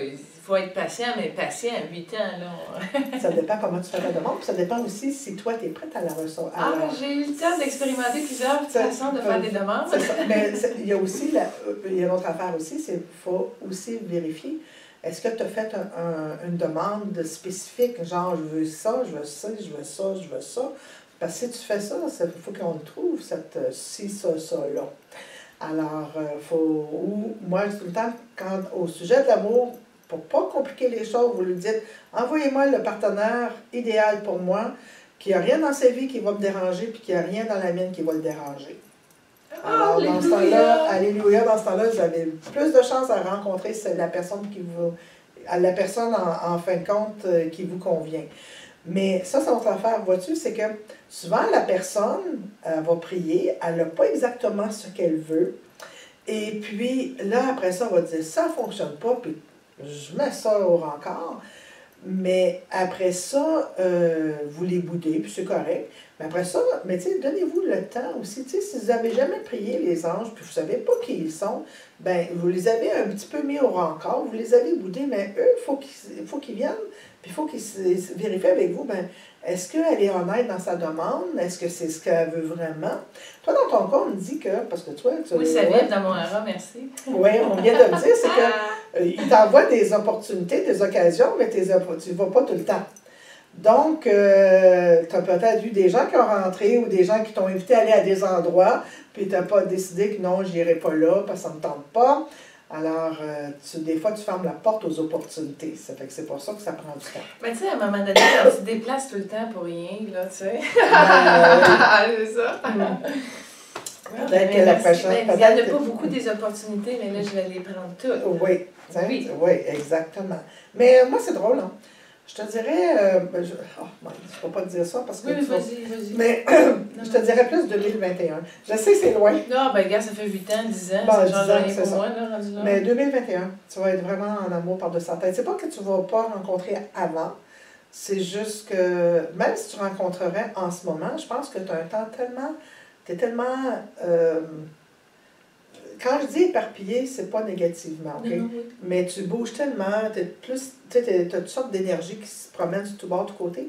Speaker 1: faut être patient, mais patient à 8 ans, là.
Speaker 2: ça dépend comment tu fais la demande, puis ça dépend aussi si toi, tu es prête à la recevoir.
Speaker 1: Ah, j'ai eu le temps d'expérimenter plusieurs façons de faire des demandes.
Speaker 2: mais il y a aussi, la, il y a une autre affaire aussi, c'est qu'il faut aussi vérifier. Est-ce que tu as fait un, une demande spécifique, genre je veux ça, je veux ça, je veux ça, je veux ça? Parce que si tu fais ça, il faut qu'on trouve cette ci, ça, ça, là. Alors, euh, faut. Moi, tout le temps, quand, au sujet de l'amour, pour pas compliquer les choses, vous lui dites envoyez-moi le partenaire idéal pour moi, qui n'a rien dans sa vie qui va me déranger, puis qui n'a rien dans la mienne qui va le déranger. Alors, dans ce temps-là, Alléluia, dans ce temps-là, vous avez plus de chances à rencontrer la personne qui vous. la personne en, fin de compte euh, qui vous convient. Mais ça, c'est notre affaire, vois-tu, c'est que souvent la personne va prier, elle n'a pas exactement ce qu'elle veut. Et puis là, après ça, on va dire ça ne fonctionne pas, puis je mets ça au rencard. Mais après ça, euh, vous les boudez, puis c'est correct. Mais après ça, mais donnez-vous le temps aussi. Si vous n'avez jamais prié les anges, puis vous ne savez pas qui ils sont, ben vous les avez un petit peu mis au rencard, vous les avez boudés, mais eux, il faut qu'ils faut qu'ils viennent, puis il faut qu'ils vérifient avec vous, ben est-ce qu'elle est honnête dans sa demande? Est-ce que c'est ce qu'elle veut vraiment? Toi, dans ton cas, on me dit que, parce que toi,
Speaker 1: tu Oui, ça vient dans mon era, merci.
Speaker 2: Oui, on vient de me dire, c'est que [laughs] euh, il t'envoie des opportunités, des occasions, mais tu ne vas pas tout le temps. Donc, euh, tu as peut-être vu des gens qui ont rentré ou des gens qui t'ont invité à aller à des endroits, puis tu n'as pas décidé que non, je n'irai pas là parce que ça ne me tente pas. Alors, euh, tu, des fois, tu fermes la porte aux opportunités. Ça fait que c'est pour ça que ça prend du temps.
Speaker 1: Mais tu sais, à un moment donné, quand tu te déplaces tout le temps pour rien, là, tu sais. Ben, [laughs] c'est ça. Peut-être que la prochaine. il n'y en a pas beaucoup des opportunités, mais là, je vais les prendre toutes.
Speaker 2: Oui, oui. oui exactement. Mais moi, c'est drôle, hein? Je te dirais, euh, ben, je, oh, ne peux pas te dire ça parce que.
Speaker 1: Oui, vas-y, vas-y.
Speaker 2: Mais je te dirais plus 2021. Je sais, c'est loin.
Speaker 1: Non, ben, regarde, ça fait 8 ans, 10 ans. Bon, ça moi, là.
Speaker 2: Mais 2021, tu vas être vraiment en amour par-dessus sa tête. C'est pas que tu ne vas pas rencontrer avant. C'est juste que, même si tu rencontrerais en ce moment, je pense que tu as un temps tellement. Tu es tellement. Euh, quand je dis éparpillé, c'est pas négativement, OK? Mais tu bouges tellement, tu plus, tu toutes sortes d'énergie qui se promènent du tout bord, du côté.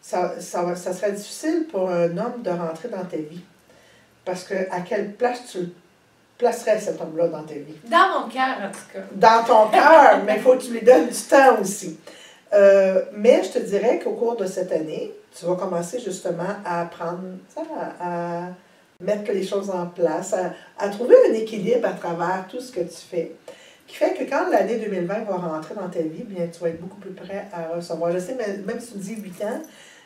Speaker 2: Ça, ça, ça serait difficile pour un homme de rentrer dans ta vie. Parce que à quelle place tu placerais cet homme-là dans ta vie?
Speaker 1: Dans mon cœur, en tout cas.
Speaker 2: Dans ton cœur, mais il faut que tu lui donnes du temps aussi. Euh, mais je te dirais qu'au cours de cette année, tu vas commencer justement à apprendre à mettre les choses en place, à, trouver un équilibre à travers tout ce que tu fais. Qui fait que quand l'année 2020 va rentrer dans ta vie, bien, tu vas être beaucoup plus prêt à recevoir. Je sais, même si tu dis 8 ans,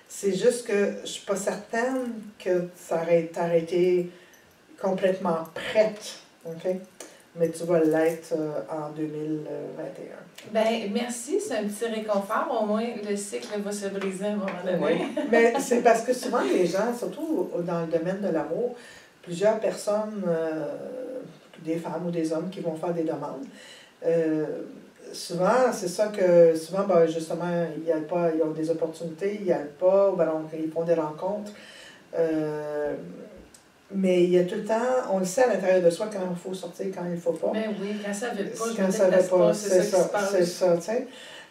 Speaker 2: c'est juste que je ne suis pas certaine que ça aurait été complètement prête. OK? Mais tu vas l'être euh, en 2021.
Speaker 1: Ben merci, c'est un petit réconfort. Au moins, le cycle va se briser à un moment donné. Oui, [laughs]
Speaker 2: mais c'est parce que souvent, les gens, surtout dans le domaine de l'amour, plusieurs personnes, euh, des femmes ou des hommes qui vont faire des demandes, euh, souvent, c'est ça que, souvent, ben, justement, il y a pas, ils ont des opportunités, il n'y a pas, ben, donc, ils font des rencontres. Mais il y a tout le temps, on le sait à l'intérieur de soi quand il faut sortir, quand il ne faut pas.
Speaker 1: Mais oui, quand ça ne veut pas, quand ça ne veut pas, c'est ça.
Speaker 2: C'est ça, tu sais.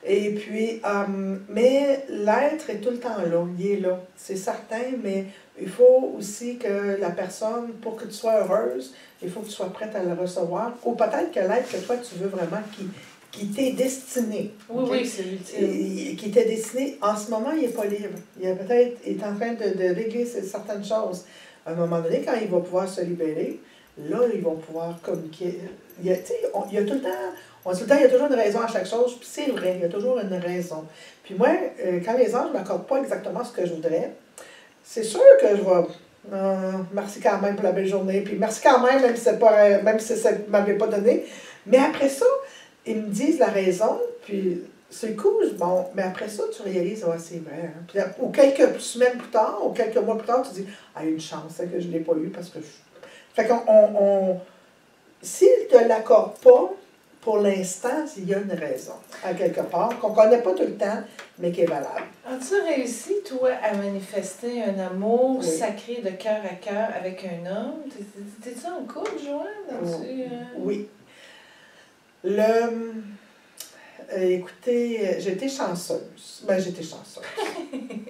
Speaker 2: Et puis, um, mais l'être est tout le temps là, il est là, c'est certain, mais il faut aussi que la personne, pour que tu sois heureuse, il faut que tu sois prête à le recevoir. Ou peut-être que l'être que toi, tu veux vraiment qui, qui t'est destiné.
Speaker 1: Oui, oui, c'est.
Speaker 2: Qui t'est destiné, en ce moment, il n'est pas libre. Il est peut-être est en train de, de régler certaines choses à un moment donné, quand il va pouvoir se libérer, là, ils vont pouvoir communiquer. Il y a, tout le temps, On dit tout le temps, il y a toujours une raison à chaque chose, puis c'est vrai, il y a toujours une raison. Puis moi, euh, quand les anges ne m'accordent pas exactement ce que je voudrais, c'est sûr que je vais. Euh, merci quand même pour la belle journée, puis merci quand même, même si, pas, même si ça ne m'avait pas donné. Mais après ça, ils me disent la raison, puis c'est cool, bon, mais après ça, tu réalises, ouais, c'est vrai. Hein. Puis, ou quelques semaines plus tard, ou quelques mois plus tard, tu dis, ah, une chance hein, que je ne l'ai pas eu parce que je. Fait qu'on. On, S'il ne te l'accorde pas, pour l'instant, il y a une raison, à quelque part, qu'on ne connaît pas tout le temps, mais qui est valable.
Speaker 1: As-tu réussi, toi, à manifester un amour sacré de cœur à cœur avec un homme? T'es-tu en couple, Joanne?
Speaker 2: Euh? Oui. Le. Euh, écoutez, j'étais chanceuse. Ben, j'étais chanceuse.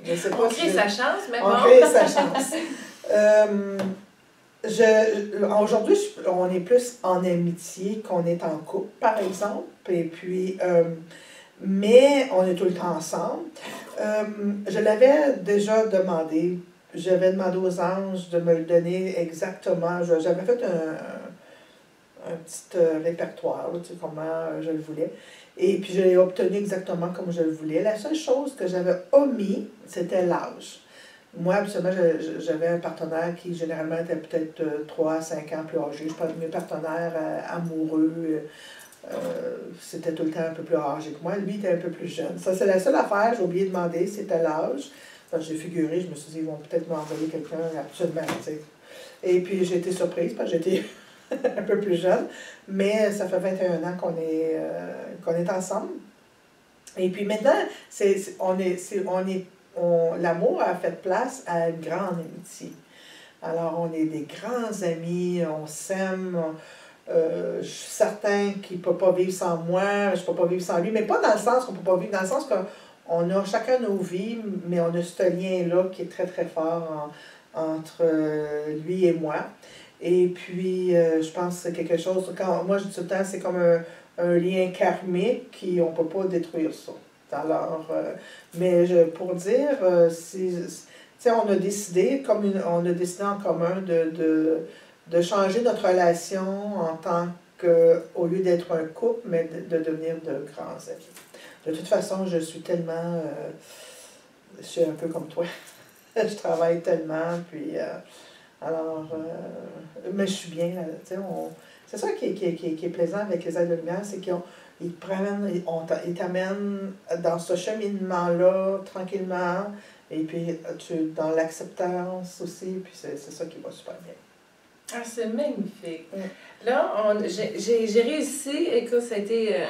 Speaker 1: Je sais pas On crée sa chance, mais
Speaker 2: bon. On crée sa chance. euh, je, aujourd'hui, on est plus en amitié qu'on est en couple, par exemple. Et puis, euh, mais on est tout le temps ensemble. Je l'avais déjà demandé. J'avais demandé aux anges de me le donner exactement. J'avais fait un, un petit euh, répertoire, tu sais, comment je le voulais. Et puis, je l'ai obtenu exactement comme je le voulais. La seule chose que j'avais omis, c'était l'âge. Moi, absolument, j'avais un partenaire qui généralement était peut-être 3 à 5 ans plus âgé. Je parle de mes partenaires euh, amoureux. Euh, c'était tout le temps un peu plus âgé que moi. Lui, était un peu plus jeune. Ça, c'est la seule affaire, j'ai oublié de demander, c'était l'âge. J'ai figuré, je me suis dit, ils vont peut-être m'envoyer quelqu'un absolument. Et puis, j'ai été surprise parce que j'étais [laughs] un peu plus jeune. Mais ça fait 21 ans qu'on est, euh, qu'on est ensemble. Et puis maintenant, c'est, on, est, on est l'amour a fait place à une grande amitié. Alors, on est des grands amis, on s'aime. Euh, je suis certain qu'il ne peut pas vivre sans moi, je ne peux pas vivre sans lui, mais pas dans le sens qu'on ne peut pas vivre, dans le sens qu'on a chacun nos vies, mais on a ce lien-là qui est très, très fort entre euh, lui et moi. Et puis, euh, je pense que c'est quelque chose, quand moi je dis tout le temps, c'est comme un, un lien karmique qui, on ne peut pas détruire ça. Alors, euh, mais pour dire, euh, si, on a décidé, comme on a décidé en commun de, de, de, changer notre relation en tant que, au lieu d'être un couple, mais de, devenir de grands amis. De toute façon, je suis tellement, euh, je suis un peu comme toi. [laughs] je travaille tellement, puis, alors, mais je suis bien, c'est ça qui est, qui, qui, qui est plaisant avec les aides de lumière, c'est qu'ils prennent, ils t'amènent dans ce cheminement-là tranquillement, et puis tu dans l'acceptance aussi, puis c'est ça qui va super bien.
Speaker 1: Ah, c'est magnifique. Là, j'ai réussi, écoute, ça a été euh,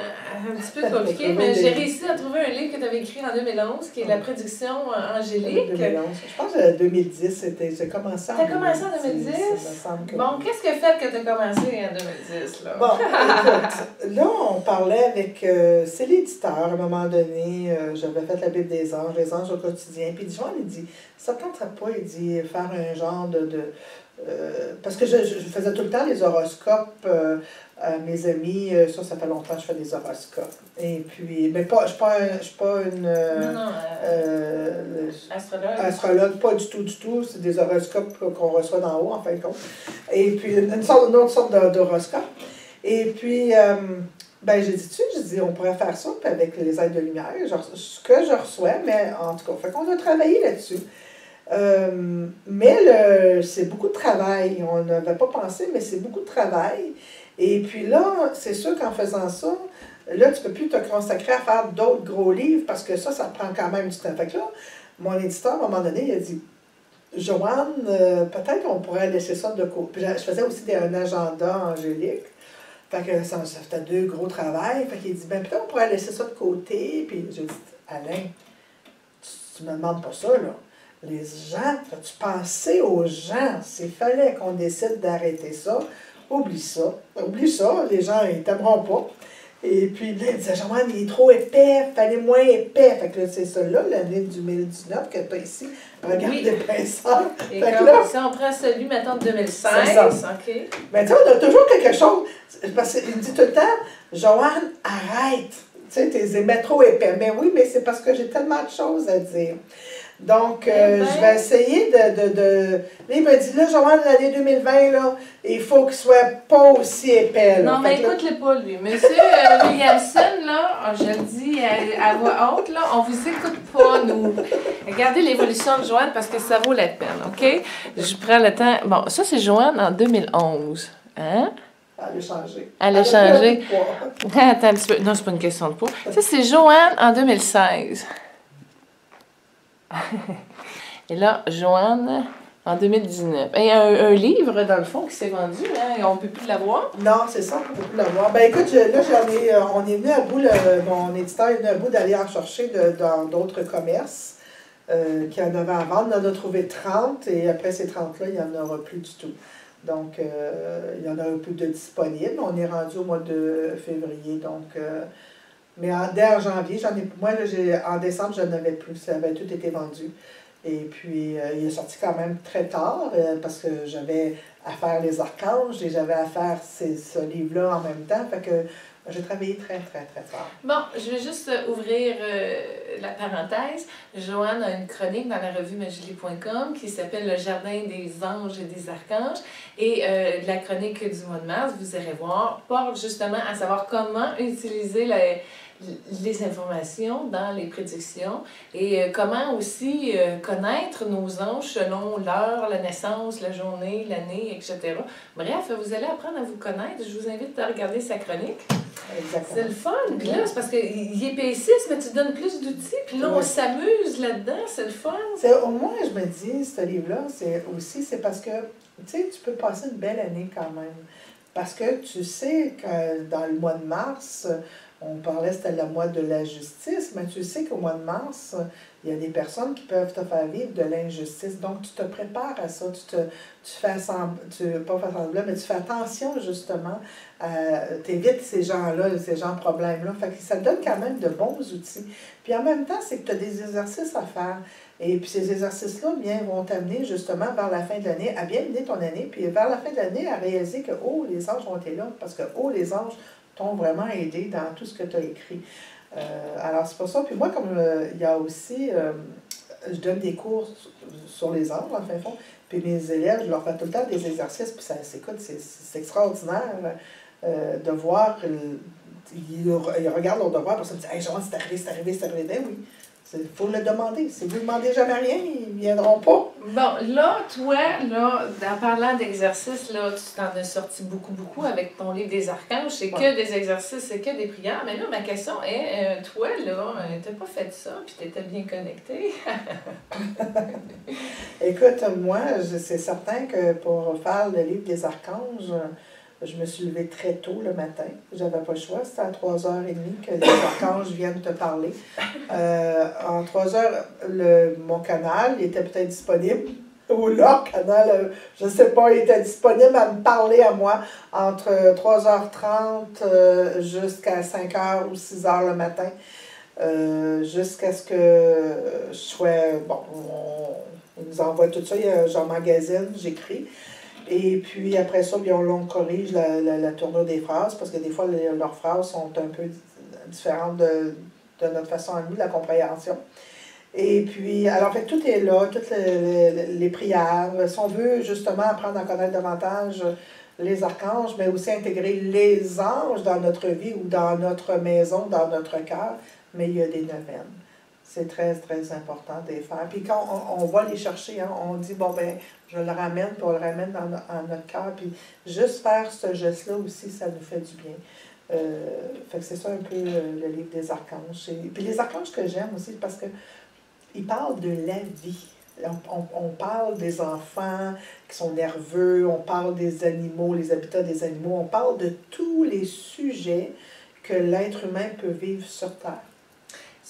Speaker 1: un petit peu [laughs] compliqué, mais j'ai réussi à trouver un livre que tu avais écrit en 2011, qui est La prédiction euh, angélique.
Speaker 2: 2011. Je pense que 2010, c'était. Commencé
Speaker 1: en 2010. As commencé en 2010? Bon, qu'est-ce que fait que tu as commencé en 2010? Là?
Speaker 2: Bon, [laughs] écoute, là, on parlait avec. Euh, c'est l'éditeur, à un moment donné, j'avais fait la Bible des anges, les anges au quotidien, puis Jean, il dit ça ne tenterait pas, il dit, faire un genre de euh, parce que je, je, faisais tout le temps les horoscopes euh, à mes amis. Euh, ça, ça fait longtemps que je fais des horoscopes. Et puis, mais pas, je ne suis pas une.
Speaker 1: non,
Speaker 2: astrologue. Astrologue, pas du tout, du tout. C'est des horoscopes qu'on reçoit d'en haut, en fin de compte. Et puis, une, sorte, autre sorte d'horoscope. Et puis, ben, j'ai dit, tu sais, dit, on pourrait faire ça avec les aides de lumière, genre, ce que je reçois, mais en tout cas, fait qu'on a travaillé là-dessus. Euh, mais c'est beaucoup de travail. On n'avait pas pensé, mais c'est beaucoup de travail. Et puis là, c'est sûr qu'en faisant ça, là, tu ne peux plus te consacrer à faire d'autres gros livres parce que ça, ça prend quand même du temps. Fait que là, mon éditeur, à un moment donné, il a dit Joanne, euh, peut-être qu'on pourrait laisser ça de côté. Je faisais aussi un agenda angélique. Fait que ça, ça faisait deux gros travails. Fait qu'il dit ben peut-être qu'on pourrait laisser ça de côté. Puis j'ai dit Alain, tu, tu me demandes pas ça, là les gens, tu pensais aux gens. S'il fallait qu'on décide d'arrêter ça, oublie ça. Oublie ça, les gens, ils t'aimeront pas. Et puis là, il disait, il est trop épais, fallait moins épais. Fait que c'est ça là, l'année du 2019 que tu as ici. Regarde oui. l'épaisseur.
Speaker 1: Et fait comme là, ça, on prend celui, maintenant de 2016. OK.
Speaker 2: Mais tu sais, on a toujours quelque chose. Parce qu'il dit tout le temps, Joanne, arrête. Tu sais, t'es trop épais. Mais oui, mais c'est parce que j'ai tellement de choses à dire. Donc,
Speaker 1: Eh
Speaker 2: euh,
Speaker 1: ben.
Speaker 2: je vais essayer de, de, de... Là, il m'a dit, là, Joanne, l'année 2020, là, il faut qu'il soit pas aussi épais. Là.
Speaker 1: Non, mais
Speaker 2: là-
Speaker 1: écoute-le pas, lui. Monsieur euh, Williamson, là, oh, je le dis à, à voix haute, là, on vous écoute pas, nous. Regardez l'évolution de Joanne parce que ça vaut la peine, OK? Je prends le temps. Bon, ça, c'est Joanne en 2011. Hein?
Speaker 2: Elle a changé.
Speaker 1: Elle a changé. [laughs] Attends un petit peu. Non, c'est pas une question de poids. Ça, c'est Joanne en 2016. [laughs] Et là, Joanne en 2019. Et un, un livre, dans le fond, qui s'est vendu, hein, on ne peut plus l'avoir?
Speaker 2: Non, c'est ça, on peut plus l'avoir. Ben écoute, là, euh, on est venu à bout, mon éditeur est venu à bout d'aller en chercher dans d'autres commerces euh, qui en avaient à vendre. On en a trouvé 30 et après ces 30-là, il n'y en aura plus du tout. Donc, euh, il y en a un peu de disponibles. On est rendu au mois de février, donc... euh, mais en, dès en janvier, j'en ai... Moi, là, en décembre, je n'en avais plus. Ça avait tout été vendu. Et puis, euh, il est sorti quand même très tard euh, parce que j'avais à faire les archanges et j'avais à faire ce livre-là en même temps. Fait que j'ai travaillé très, très, très fort.
Speaker 1: Bon, je vais juste euh, ouvrir euh, la parenthèse. Joanne a une chronique dans la revue majulie.com qui s'appelle Le jardin des anges et des archanges. Et euh, la chronique du mois de mars, vous irez voir, porte justement à savoir comment utiliser la- les informations dans les prédictions et euh, comment aussi euh, connaître nos anges selon l'heure, la naissance, la journée, l'année, etc. Bref, vous allez apprendre à vous connaître. Je vous invite à regarder sa chronique. C'est le fun. Puis là, c'est parce qu'il est P6, mais tu donnes plus d'outils. Puis là, on
Speaker 2: Ouais.
Speaker 1: s'amuse là-dedans. C'est le fun.
Speaker 2: Au moins, je me dis, ce livre-là, c'est aussi, c'est parce que, tu sais, tu peux passer une belle année quand même. Parce que tu sais que dans le mois de mars, on parlait, c'était le mois de la justice, mais tu sais qu'au mois de mars, il y a des personnes qui peuvent te faire vivre de l'injustice. Donc, tu te prépares à ça. Tu te, tu fais tu, faire semblant, mais tu fais attention justement. Tu évites ces gens-là, ces gens problèmes-là. Fait que ça te donne quand même de bons outils. Puis en même temps, c'est que tu as des exercices à faire. Et puis ces exercices-là vont t'amener justement vers la fin de l'année à bien mener ton année, puis vers la fin de l'année à réaliser que, oh, les anges ont été là, parce que, oh, les anges t'ont vraiment aidé dans tout ce que tu as écrit. Euh, alors, c'est pour ça. Puis moi, comme euh, il y a aussi, euh, je donne des cours sur les anges, en fin de fond, puis mes élèves, je leur fais tout le temps des exercices, puis ça, c'est, écoute, c'est, extraordinaire de voir, ils, regardent leur devoir, parce qu'ils me disent, hey, Joanne, c'est arrivé, c'est arrivé, c'est arrivé. Ben oui, il faut le demander. Si vous ne demandez jamais rien, ils ne viendront pas.
Speaker 1: Bon, là, toi, là, en parlant d'exercices, là, tu t'en as sorti beaucoup, beaucoup avec ton livre des archanges. C'est que des exercices, c'est que des prières. Mais là, ma question est, euh, toi, là, tu n'as pas fait ça, puis tu étais bien connecté? [laughs]
Speaker 2: Écoute, moi, c'est certain que pour faire le livre des archanges, je me suis levée très tôt le matin. J'avais pas le choix. C'était à 3h30 que les archanges viennent te parler. Euh, en 3h, le, mon canal était peut-être disponible. Ou leur canal, euh, je sais pas, il était disponible à me parler à moi entre 3h30 euh, jusqu'à 5h ou 6h le matin. Jusqu'à ce que je sois. Bon, on, ils nous envoient tout ça, j'emmagasine, j'écris. Et puis après ça, on, corrige la, la, la tournure des phrases parce que des fois, leurs phrases sont un peu différentes de, de notre façon à nous, de la compréhension. Et puis, alors, fait, tout est là, toutes les prières. Si on veut justement apprendre à connaître davantage les archanges, mais aussi intégrer les anges dans notre vie ou dans notre maison, dans notre cœur, mais il y a des neuvaines. C'est très, très important de les faire. Puis quand on, on va les chercher, hein, on dit, bon, ben, je le ramène, puis on le ramène dans, notre cœur. Puis juste faire ce geste-là aussi, ça nous fait du bien. Euh, fait que c'est ça un peu euh, le livre des archanges. Et- puis les archanges que j'aime aussi, parce que ils parlent de la vie. On- on parle des enfants qui sont nerveux, on parle des animaux, les habitats des animaux, on parle de tous les sujets que l'être humain peut vivre sur Terre.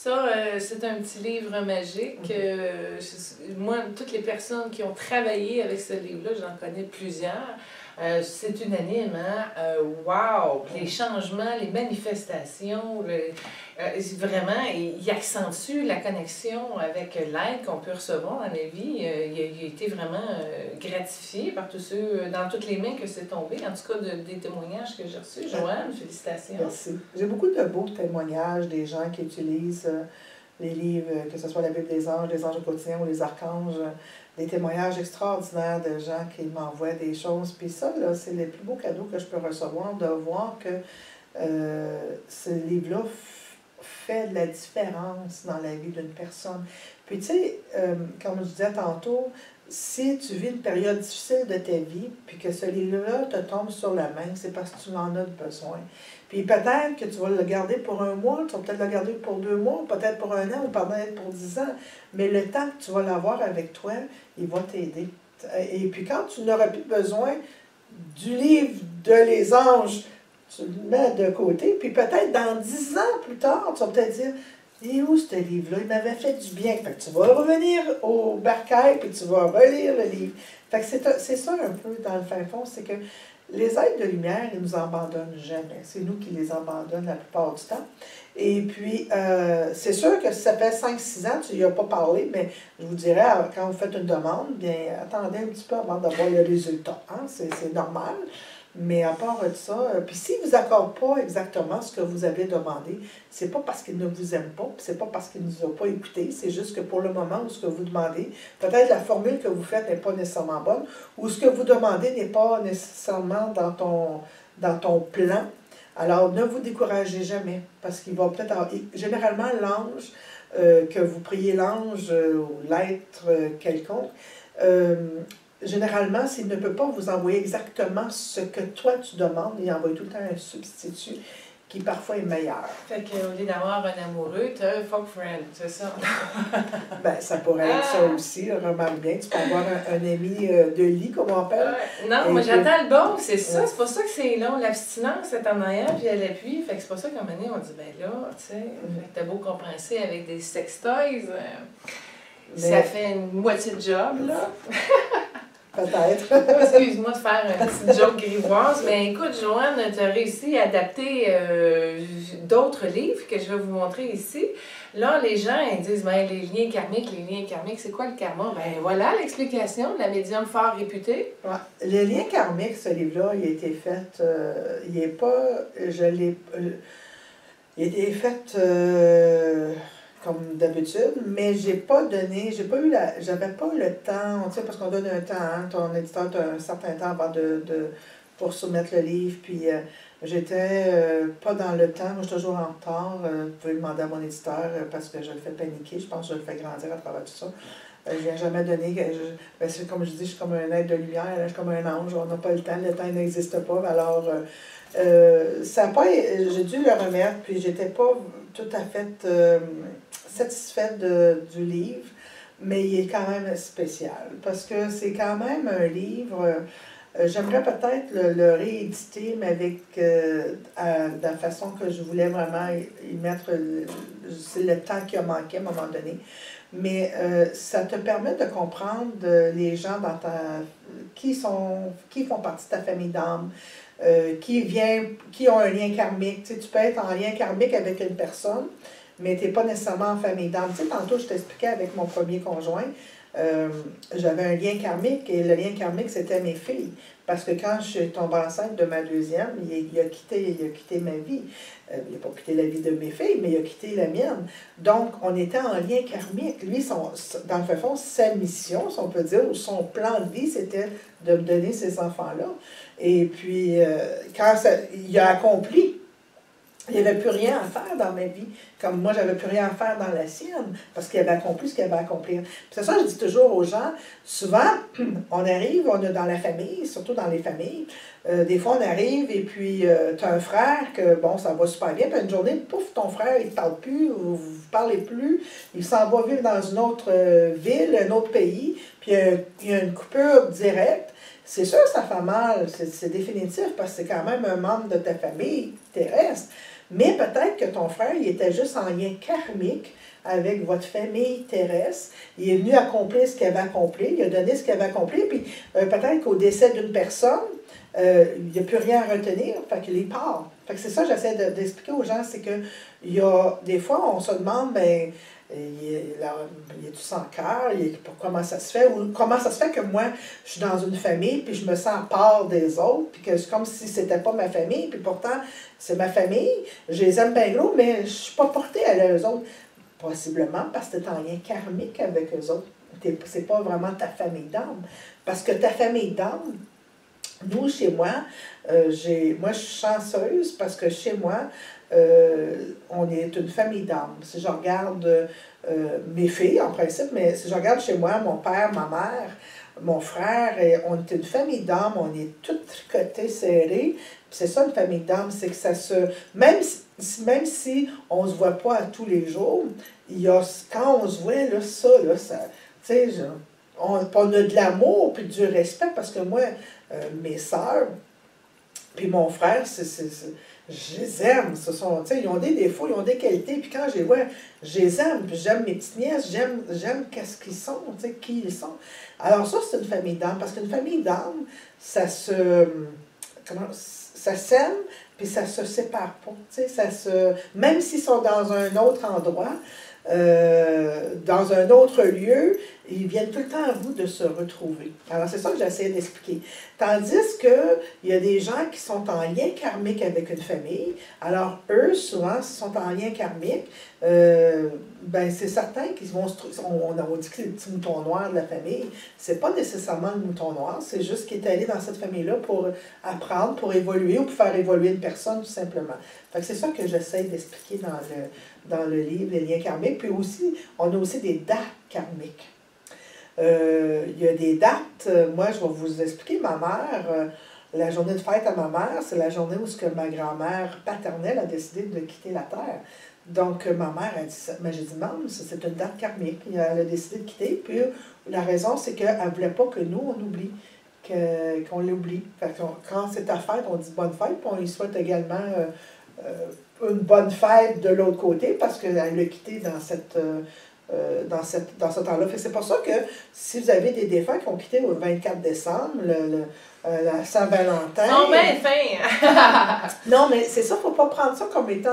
Speaker 1: Ça, euh, c'est un petit livre magique. Euh, je- moi, toutes les personnes qui ont travaillé avec ce livre-là, j'en connais plusieurs. Euh, c'est unanime, hein? Euh, wow! Les changements, les manifestations, le- euh, vraiment, il, accentue la connexion avec l'aide qu'on peut recevoir dans la vie. Euh, il, a, il a été vraiment gratifié par tous ceux, dans toutes les mains que c'est tombé. En tout cas, de- des témoignages que j'ai reçus. Joanne, félicitations.
Speaker 2: Merci. J'ai beaucoup de beaux témoignages des gens qui utilisent les livres, que ce soit la Bible des anges, les anges quotidiens ou les archanges, des témoignages extraordinaires de gens qui m'envoient des choses. Puis ça, là, c'est le plus beau cadeau que je peux recevoir, de voir que euh, ce livre-là fait de la différence dans la vie d'une personne. Puis tu sais, euh, comme je disais tantôt, si tu vis une période difficile de ta vie, puis que ce livre-là te tombe sur la main, c'est parce que tu en as besoin. Puis peut-être que tu vas le garder pour un mois, tu vas peut-être le garder pour deux mois, peut-être pour un an ou peut-être pour dix ans. Mais le temps que tu vas l'avoir avec toi, il va t'aider. Et puis quand tu n'auras plus besoin du livre de les anges, tu le mets de côté, puis peut-être dans dix ans plus tard, tu vas peut-être dire et où ce livre-là? Il m'avait fait du bien. Fait que tu vas revenir au bercail puis tu vas relire le livre. Fait que c'est ça un peu dans le fin fond, c'est que les êtres de lumière, ils nous abandonnent jamais. C'est nous qui les abandonnons la plupart du temps. Et puis, euh, c'est sûr que si ça fait 5-6 ans, tu n'y as pas parlé, mais je vous dirais, quand vous faites une demande, bien, attendez un petit peu avant d'avoir le résultat. Hein? C'est normal. Mais à part de ça, euh, puis s'ils ne vous accordent pas exactement ce que vous avez demandé, c'est pas parce qu'ils ne vous aiment pas, c'est pas parce qu'ils ne nous ont pas écouté, c'est juste que pour le moment où ce que vous demandez, peut-être la formule que vous faites n'est pas nécessairement bonne, ou ce que vous demandez n'est pas nécessairement dans ton, dans ton plan. Alors ne vous découragez jamais, parce qu'il va peut-être Généralement, l'ange, euh, que vous priez l'ange euh, ou l'être quelconque, généralement, s'il ne peut pas vous envoyer exactement ce que toi tu demandes, il envoie tout le temps un substitut qui parfois est meilleur.
Speaker 1: Fait qu'au lieu d'avoir un amoureux, tu as un fuck friend, c'est ça? [laughs]
Speaker 2: ben, ça pourrait être ça ah! aussi, remarque bien. Tu peux avoir un, ami euh, de lit, comme on appelle.
Speaker 1: Non, moi j'attends le bon, c'est ça. C'est pour ça que c'est long. L'abstinence, c'est en arrière, puis elle appuie. Fait que c'est pour ça qu'à un moment donné, on dit, ben là, tu sais, mm. t'as beau compenser avec des sextoys. Euh, ça fait une moitié de job, là. [laughs]
Speaker 2: Peut-être. [laughs]
Speaker 1: Excuse-moi de faire une petite joke grivoise, mais écoute, Joanne, tu as réussi à adapter euh, d'autres livres que je vais vous montrer ici. Là, les gens, ils disent, ben, les liens karmiques, les liens karmiques, c'est quoi le karma? Ben voilà l'explication de la médium fort réputée.
Speaker 2: Ouais. Les liens karmiques, ce livre-là, il a été fait, euh, il n'est pas, je l'ai, euh, il a été fait comme d'habitude, mais j'ai pas donné, j'ai pas eu la, j'avais pas le temps, tu sais, parce qu'on donne un temps, hein, ton éditeur a un certain temps avant de, de pour soumettre le livre, puis euh, j'étais euh, pas dans le temps, moi je suis toujours en retard, euh, vous pouvez demander à mon éditeur parce que je le fais paniquer, je pense que je le fais grandir à travers tout ça. je viens jamais donné, ben, c'est comme je dis, je suis comme un être de lumière, je suis comme un ange, on n'a pas le temps, le temps n'existe pas, alors ça pas, j'ai dû le remettre, puis j'étais pas tout à fait satisfaite du livre, mais il est quand même spécial parce que c'est quand même un livre. Euh, j'aimerais peut-être le, rééditer, mais avec euh, de la façon que je voulais vraiment y mettre. C'est le temps qui a manqué à un moment donné. Mais euh, ça te permet de comprendre les gens dans ta, qui, sont, qui font partie de ta famille d'âme, qui, vient, qui ont un lien karmique. Tu peux être en lien karmique avec une personne, mais tu n'es pas nécessairement en famille d'âme. Tu sais, tantôt, je t'expliquais avec mon premier conjoint, euh, j'avais un lien karmique et le lien karmique, c'était mes filles. Parce que quand je suis tombée enceinte de ma deuxième, il, a, quitté, il a quitté ma vie. Euh, il n'a pas quitté la vie de mes filles, mais il a quitté la mienne. Donc, on était en lien karmique. Lui, son, dans le fond, sa mission, si on peut dire, ou son plan de vie, c'était de me donner ces enfants-là. Et puis, euh, quand ça, il a accompli il n'y avait plus rien à faire dans ma vie, comme moi, j'avais plus rien à faire dans la sienne, parce qu'il avait accompli ce qu'il avait à accomplir. C'est ça, je dis toujours aux gens, souvent, [clears throat] on arrive, on est dans la famille, surtout dans les familles, euh, des fois, on arrive et puis euh, tu as un frère que, bon, ça va super bien, puis une journée, pouf, ton frère, il ne parle plus, vous ne parlez plus, il s'en va vivre dans une autre euh, ville, un autre pays, puis il y a une coupure directe. C'est sûr ça fait mal, c'est définitif, parce que c'est quand même un membre de ta famille terrestre. Mais peut-être que ton frère, il était juste en lien karmique avec votre famille terrestre. Il est venu accomplir ce qu'il avait accompli, il a donné ce qu'il avait accompli, puis euh, peut-être qu'au décès d'une personne, euh, il n'y a plus rien à retenir, fait qu'il est part. Fait que c'est ça que j'essaie d'expliquer aux gens, c'est que il y a des fois, on se demande, ben, il est, là, il est sans cœur, comment ça se fait, comment ça se fait que moi, je suis dans une famille, puis je me sens part des autres, puis que c'est comme si c'était pas ma famille, puis pourtant, c'est ma famille, je les aime bien gros, mais je suis pas portée à eux autres. Possiblement parce que tu es en lien karmique avec eux autres. C'est pas vraiment ta famille d'âme. Parce que ta famille d'âme, nous, chez moi, euh, moi, je suis chanceuse parce que chez moi, euh, on est une famille d'âmes. Si je regarde euh, mes filles, en principe, mais si je regarde chez moi, mon père, ma mère, mon frère, on est une famille d'âmes, on est toutes tricotées, serrées. C'est ça, une famille d'âmes, c'est que ça se... Même si, on ne se voit pas tous les jours, il quand on se voit, là, ça, là, ça... Tu sais, on, on, a de l'amour puis du respect parce que moi, mes sœurs, puis mon frère, c'est je les aime. Ce sont, ils ont des défauts, ils ont des qualités. Puis quand je les vois, je les aime. Puis j'aime mes petites nièces, j'aime, j'aime qu'est-ce qu'ils sont, qui ils sont. Alors ça, c'est une famille d'âme. Parce qu'une famille d'âme, ça se... Comment, ça s'aime, puis ça se sépare pas. Ça se, même s'ils sont dans un autre endroit, euh, dans un autre lieu, ils viennent tout le temps à vous de se retrouver. Alors, c'est ça que j'essaie d'expliquer. Tandis qu'il y a des gens qui sont en lien karmique avec une famille. Alors, eux, souvent, sont en lien karmique, euh, ben, c'est certain qu'ils vont se on, on dit que c'est le petit mouton noir de la famille. C'est pas nécessairement le mouton noir, c'est juste qu'il est allé dans cette famille-là pour apprendre, pour évoluer ou pour faire évoluer une personne, tout simplement. Fait que c'est ça que j'essaie d'expliquer dans le, dans le livre Les liens karmiques. Puis aussi, on a aussi des dates karmiques. Euh, il y a des dates. Euh, moi, je vais vous expliquer. Ma mère, euh, la journée de fête à ma mère, c'est la journée où que ma grand-mère paternelle a décidé de quitter la Terre. Donc, ma mère a dit ça. J'ai dit, maman, c'est une date karmique. Elle a décidé de quitter. Puis, la raison, c'est qu'elle ne voulait pas que nous, on oublie, qu'on l'oublie. quand c'est ta fête, on dit bonne fête, puis on lui souhaite également une bonne fête de l'autre côté parce qu'elle l'a quitté dans cette. Euh, dans, cette, dans ce temps-là. C'est pour ça que si vous avez des défunts qui ont quitté le 24 décembre, le, euh, la Saint-Valentin.
Speaker 1: Non, fin! [laughs]
Speaker 2: non, mais c'est ça, il ne faut pas prendre ça comme étant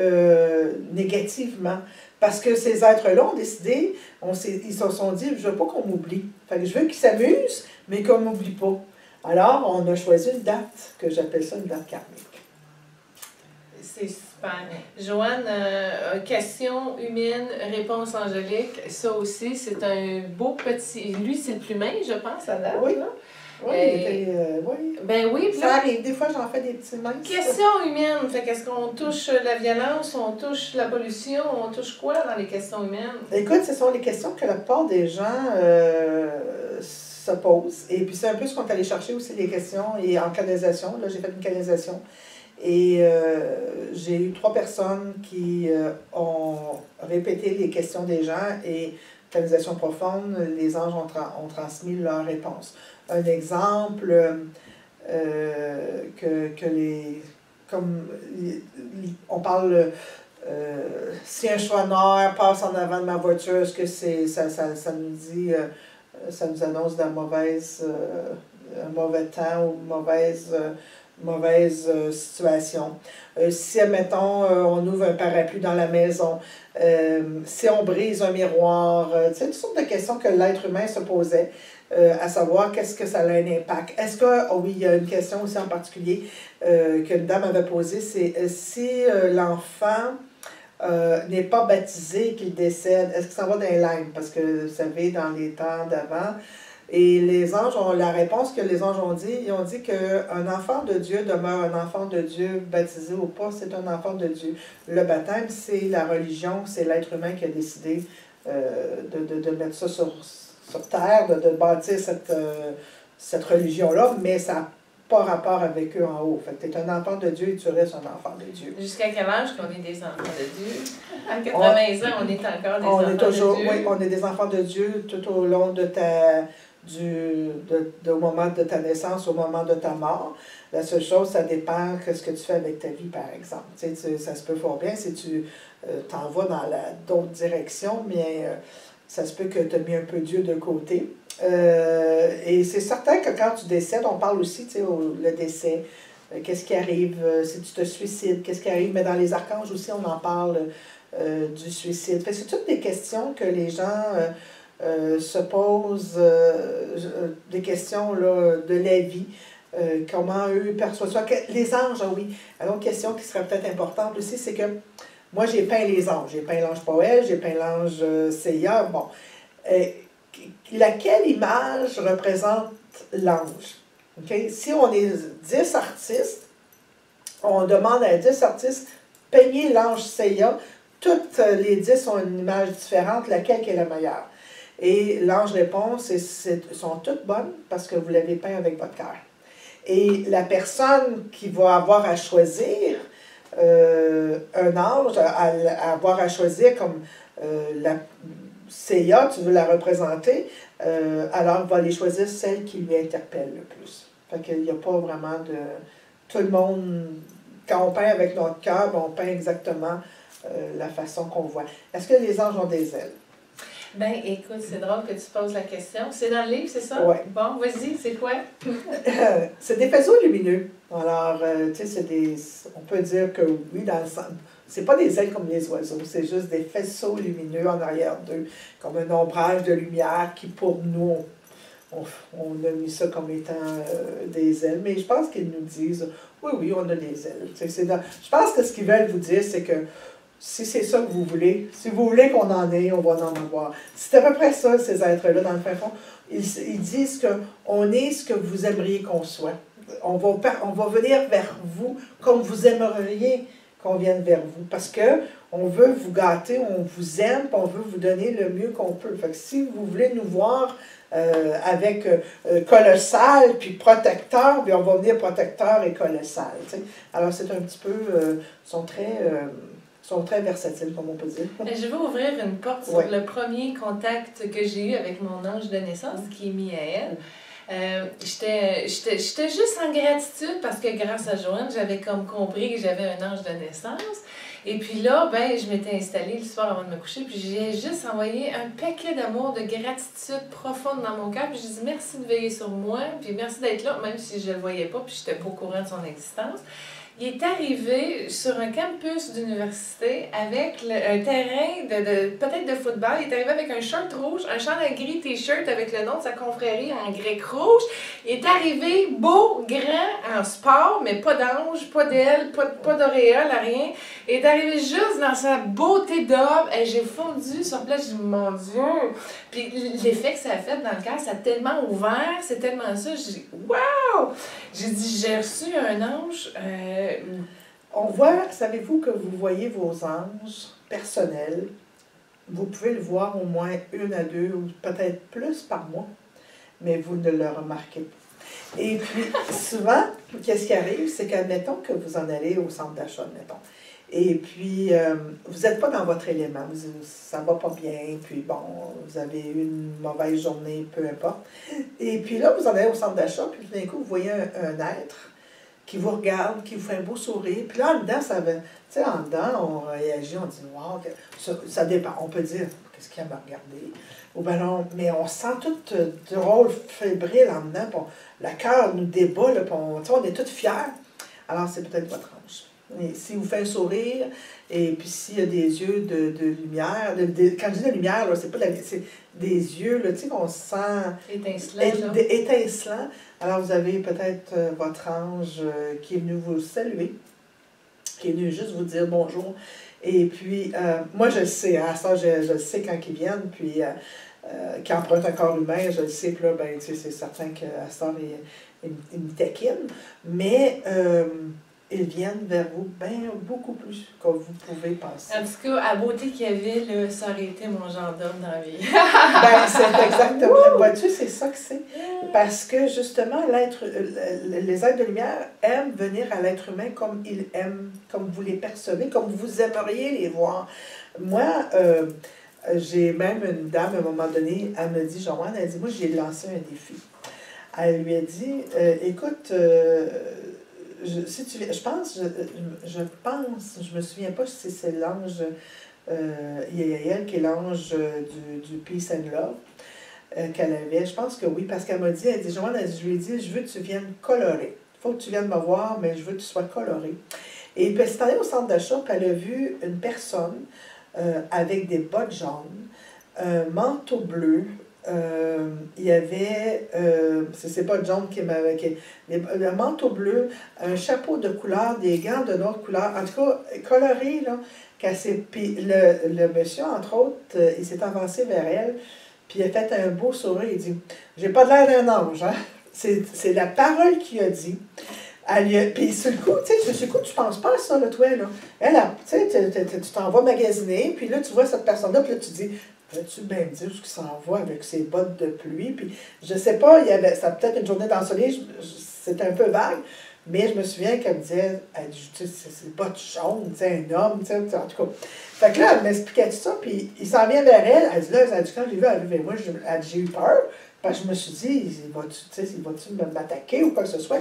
Speaker 2: euh, négativement. Parce que ces êtres-là ont décidé, on ils se sont dit, je ne veux pas qu'on m'oublie. Fait je veux qu'ils s'amusent, mais qu'on ne m'oublie pas. Alors, on a choisi une date, que j'appelle ça une date karmique.
Speaker 1: C'est super. Joanne, euh, question humaine, réponse angélique. Ça aussi, c'est un beau petit. Lui, c'est le plus mince, je pense, à date.
Speaker 2: Oui. Là. Oui, euh, oui.
Speaker 1: Ben oui.
Speaker 2: Ça arrive. Des fois, j'en fais des petits minces.
Speaker 1: Question humaine. Fait qu'est-ce qu'on touche la violence, on touche la pollution, on touche quoi dans les questions humaines?
Speaker 2: Écoute, ce sont les questions que la plupart des gens euh, se posent. Et puis, c'est un peu ce qu'on est allé chercher aussi, les questions et en canalisation. Là, j'ai fait une canalisation. Et euh, j'ai eu trois personnes qui euh, ont répété les questions des gens et canalisation profonde, les anges ont, transmis leurs réponses. Un exemple euh, que, que, les. Comme on parle. si un choix noir passe en avant de ma voiture, est-ce que c'est ça, ça, ça, nous dit, ça nous annonce la mauvaise, un mauvais temps ou une mauvaise mauvaise euh, situation. Euh, si, admettons, euh, on ouvre un parapluie dans la maison, si on brise un miroir, sais, toutes sortes de questions que l'être humain se posait, à savoir qu'est-ce que ça a un impact. Est-ce que, oh oui, il y a une question aussi en particulier qu'une dame avait posée, c'est si l'enfant n'est pas baptisé qu'il décède, est-ce que ça va dans les? Parce que vous savez, dans les temps d'avant, et les anges ont la réponse que les anges ont dit. Ils ont dit qu'un enfant de Dieu demeure un enfant de Dieu, baptisé ou pas, c'est un enfant de Dieu. Le baptême, c'est la religion, c'est l'être humain qui a décidé euh, de, de, de, mettre ça sur, sur terre, de, de bâtir cette, euh, cette religion-là, mais ça n'a pas rapport avec eux en haut. Fait que tu es un enfant de Dieu et tu restes un enfant de Dieu.
Speaker 1: Jusqu'à quel âge qu'on est des enfants de Dieu? À 80 ans, on est encore des
Speaker 2: on
Speaker 1: enfants
Speaker 2: est toujours,
Speaker 1: de Dieu.
Speaker 2: Oui, on est des enfants de Dieu tout au long de ta du, de, au moment de ta naissance au moment de ta mort. La seule chose, ça dépend de ce que tu fais avec ta vie, par exemple. Tu sais, ça se peut fort bien si tu euh, t'en vas dans d'autres directions, mais euh, ça se peut que tu aies mis un peu Dieu de côté. Euh, et c'est certain que quand tu décèdes, on parle aussi, tu sais, le décès. Qu'est-ce qui arrive si tu te suicides? Qu'est-ce qui arrive? Mais dans les archanges aussi, on en parle du suicide. c'est toutes des questions que les gens euh, se posent euh, euh, des questions là, de la vie. comment eux perçoivent ça. Les anges, ah oui. Alors, une question qui serait peut-être importante aussi, c'est que Moi, j'ai peint les anges. J'ai peint l'ange Poël, j'ai peint l'ange Seiya. Bon. Laquelle image représente l'ange? OK? Si on est 10 artistes, on demande à 10 artistes peigner l'ange Seiya. Toutes les 10 ont une image différente. Laquelle est la meilleure? Et l'ange répond, c'est, sont toutes bonnes parce que vous l'avez peint avec votre cœur. Et la personne qui va avoir à choisir euh, un ange, à, avoir à choisir comme euh, la Seiya, tu veux la représenter, euh, alors va aller choisir celle qui lui interpelle le plus. Fait qu'il n'y a pas vraiment de... Tout le monde, quand on peint avec notre cœur, on peint exactement la façon qu'on voit. Est-ce que les anges ont des ailes?
Speaker 1: Ben, écoute, c'est drôle que tu poses la question. C'est dans le livre, c'est ça?
Speaker 2: Oui.
Speaker 1: Bon, vas-y, c'est quoi? [laughs]
Speaker 2: c'est des faisceaux lumineux. Alors, euh, tu sais, c'est des. On peut dire que oui, dans le sens. C'est pas des ailes comme les oiseaux, c'est juste des faisceaux lumineux en arrière d'eux, comme un ombrage de lumière qui, pour nous, on, on a mis ça comme étant euh, des ailes. Mais je pense qu'ils nous disent, oui, oui, on a des ailes. je pense que ce qu'ils veulent vous dire, c'est que si c'est ça que vous voulez, si vous voulez qu'on en ait, on va en avoir. C'est à peu près ça, ces êtres-là, dans le fin fond. Ils, ils disent qu'on est ce que vous aimeriez qu'on soit. On va, on va venir vers vous comme vous aimeriez qu'on vienne vers vous. Parce que on veut vous gâter, on vous aime, on veut vous donner le mieux qu'on peut. Fait que si vous voulez nous voir euh, avec euh, colossal puis protecteur, bien on va venir protecteur et colossal. Alors c'est un petit peu, euh, sont très sont très versatiles, comme on peut dire. [laughs]
Speaker 1: Je vais ouvrir une porte sur le premier contact que j'ai eu avec mon ange de naissance, qui est Miaël. Euh, j'étais juste en gratitude parce que grâce à Joanne, j'avais comme compris que j'avais un ange de naissance. Et puis là, ben, je m'étais installée le soir avant de me coucher, puis j'ai juste envoyé un paquet d'amour, de gratitude profonde dans mon cœur. Puis j'ai dit merci de veiller sur moi, puis merci d'être là, même si je ne le voyais pas, puis je n'étais pas au courant de son existence. Il est arrivé sur un campus d'université avec un terrain de, de peut-être de football. Il est arrivé avec un shirt rouge, un chandail gris t-shirt avec le nom de sa confrérie en grec rouge. Il est arrivé beau, grand, en sport, mais pas d'ange, pas d'aile, pas, pas d'auréole, rien. Il est arrivé juste dans sa beauté d'homme. Et j'ai fondu sur place, j'ai dit, mon Dieu! Puis l'effet que ça a fait dans le cœur, ça a tellement ouvert, c'est tellement ça. J'ai dit, waouh! J'ai dit, j'ai reçu un ange. Euh,
Speaker 2: on voit, savez-vous que vous voyez vos anges personnels, vous pouvez le voir au moins une à deux ou peut-être plus par mois, mais vous ne le remarquez pas. Et puis, souvent, qu'est-ce qui arrive, c'est qu'admettons que vous en allez au centre d'achat, admettons. Et puis, euh, vous n'êtes pas dans votre élément, ça va pas bien, puis bon, vous avez eu une mauvaise journée, peu importe. Et puis là, vous en allez au centre d'achat, puis tout d'un coup, vous voyez un être qui vous regarde, qui vous fait un beau sourire. Puis là, en dedans, ça va. Tu sais, en dedans, on réagit, on dit Wow, ça, dépend. On peut dire Qu'est-ce qu'il a à regarder? Ou ben non, mais on sent tout euh, drôle, fébrile en dedans. Le cœur nous débat, là, puis on, on est tous fiers. Alors, c'est peut-être votre. Et si vous fait un sourire, et puis s'il y a des yeux de, de lumière, de, quand je dis de lumière, c'est pas c'est des yeux, tu sais, qu'on sent étincelants. Alors vous avez peut-être euh, votre ange euh, qui est venu vous saluer, qui est venu juste vous dire bonjour. Et puis, euh, moi, je le sais, à ça, je, je, le sais quand ils viennent, puis qui empruntent un corps humain, je le sais, puis là, ben, tu sais, c'est certain qu'à ça, il, il, me taquine. Mais ils viennent vers vous bien beaucoup plus que vous pouvez penser.
Speaker 1: En tout cas, à beauté qu'il y avait, là, ça aurait été mon gendarme dans la vie. [laughs]
Speaker 2: ben, c'est exactement. Vois-tu, c'est ça que c'est. Parce que justement, l'être, euh, les êtres de lumière aiment venir à l'être humain comme ils aiment, comme vous les percevez, comme vous aimeriez les voir. Moi, euh, j'ai même une dame, à un moment donné, elle me dit, Joanne, elle dit, moi, j'ai lancé un défi. Elle lui a dit, euh, écoute, je, si tu, je pense, je, je, pense, je me souviens pas si c'est l'ange euh, Yael qui est l'ange du, du Peace and Love euh, qu'elle avait. Je pense que oui, parce qu'elle m'a dit, elle dit, Joanne, je lui ai dit, je veux que tu viennes colorer. Il faut que tu viennes me voir, mais je veux que tu sois coloré. Et puis, elle s'est allée au centre d'achat, puis elle a vu une personne euh, avec des bottes jaunes, un manteau bleu, euh, il y avait, euh, c'est pas John qui m'avait, un manteau bleu, un chapeau de couleur, des gants de notre couleur, en tout cas coloré, là, Puis le, le, monsieur, entre autres, euh, il s'est avancé vers elle, puis il a fait un beau sourire. Il dit J'ai pas l'air d'un ange, hein? C'est la parole qu'il a dit. Puis sur le coup, tu sais, coup, tu penses pas à ça, là, toi, là. Elle, tu sais, tu t'en vas magasiner, puis là, tu vois cette personne-là, puis là, tu dis Peux-tu bien dire ce qu'il s'en va avec ses bottes de pluie? Puis je sais pas, il y avait, ça peut-être une journée d'ensoleil, c'était un peu vague, mais je me souviens qu'elle me disait, elle dit, c'est bottes jaunes, tu sais, un homme, tu sais, en tout cas. Fait que là, elle m'expliquait tout ça, puis il s'en vient vers elle, elle dit, là, elle dit, quand j'ai vu elle moi, j'ai eu peur, parce que je me suis dit, va-tu va m'attaquer ou quoi que ce soit?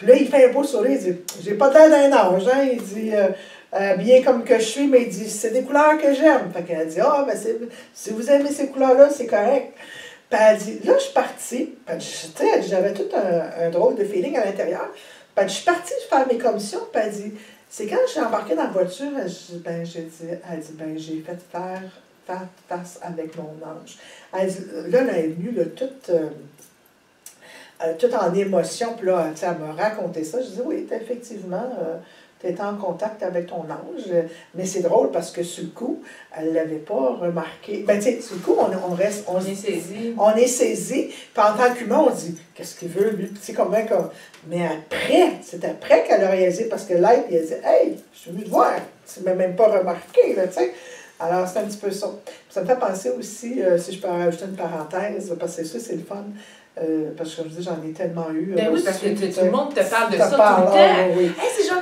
Speaker 2: Puis là, il fait un beau sourire, il dit, j'ai pas l'air d'un ange, hein? Il dit, euh, bien comme que je suis, mais il dit, c'est des couleurs que j'aime. Fait qu'elle dit, ah, ben si vous aimez ces couleurs-là, c'est correct. Puis elle dit, là, je suis partie. J'avais tout un, drôle de feeling à l'intérieur. Puis je suis partie faire mes commissions. Puis elle dit, c'est quand je suis embarquée dans la voiture, elle, ben, j'ai dit, elle dit, ben, j'ai fait faire, faire face avec mon ange. Elle dit, là, elle est venue, là, toute. Euh, euh, tout en émotion, puis là, elle me racontait ça. Je dis, oui, effectivement, tu étais en contact avec ton ange. Mais c'est drôle parce que sur le coup, elle ne l'avait pas remarqué. Ben, tu sais, sur le coup, on, reste.
Speaker 1: On, est saisi.
Speaker 2: On est saisi. Puis en tant qu'humain, on dit Qu'est-ce qu'il veut, lui? Tu sais, comment. Comme... Mais après, c'est après qu'elle a réalisé parce que l'être, il a dit Hey, je suis venu te voir. Tu ne m'as même pas remarqué, tu sais. Alors, c'est un petit peu ça. Ça me fait penser aussi, euh, si je peux rajouter une parenthèse, parce que c'est ça, c'est le fun. Euh, parce que comme je dis, j'en ai tellement eu.
Speaker 1: Ben oui, parce que tout le monde te parle de ça tout le temps. Oui. Hey, c'est Jean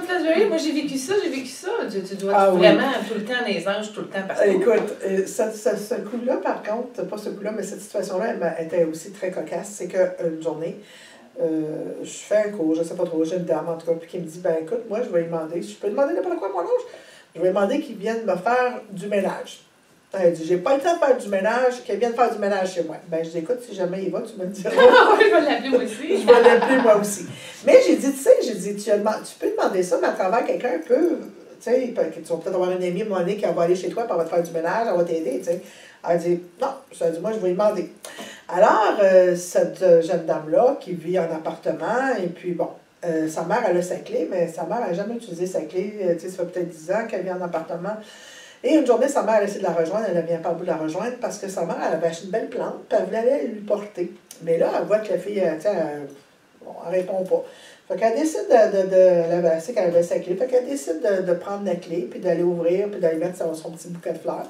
Speaker 1: moi j'ai vécu ça, j'ai vécu ça. Tu, dois ah vraiment tout le temps les anges, tout le temps.
Speaker 2: Écoute, euh, ce, coup-là, par contre, pas ce coup-là, mais cette situation-là, elle était aussi très cocasse. C'est qu'une journée, euh, je fais un cours, je sais pas trop, j'ai une dame en tout cas, puis qui me dit Ben écoute, moi je vais lui demander, je peux demander n'importe quoi à mon ange, je vais lui demander qu'il vienne me faire du ménage. Elle dit, j'ai pas le temps de faire du ménage, qu'elle vienne faire du ménage chez moi. Ben, je dis, écoute, si jamais il va, tu me le diras.
Speaker 1: je vais l'appeler moi aussi.
Speaker 2: je vais l'appeler moi aussi. Mais j'ai dit, tu sais, j'ai dit, tu, tu peux demander ça, mais à travers quelqu'un peut, tu sais, tu vas peut-être avoir une amie, mon qui va aller chez toi, puis elle va te faire du ménage, elle va t'aider, tu sais. Elle dit, non, je dit, moi, je vais lui demander. Alors, euh, cette jeune dame-là, qui vit en appartement, et puis bon, euh, sa mère, elle a sa clé, mais sa mère n'a jamais utilisé sa clé. Euh, tu sais, ça fait peut-être 10 ans qu'elle vit en appartement. Et une journée, sa mère a essayé de la rejoindre, elle ne vient pas au bout de la rejoindre parce que sa mère, elle avait acheté une belle plante, puis elle voulait lui porter. Mais là, elle voit que la fille, euh, tu elle, bon, elle répond pas. Fait qu'elle décide de, de, de elle sait qu'elle sa clé, fait qu'elle décide de, prendre la clé, puis d'aller ouvrir, puis d'aller mettre son, petit bouquet de fleurs.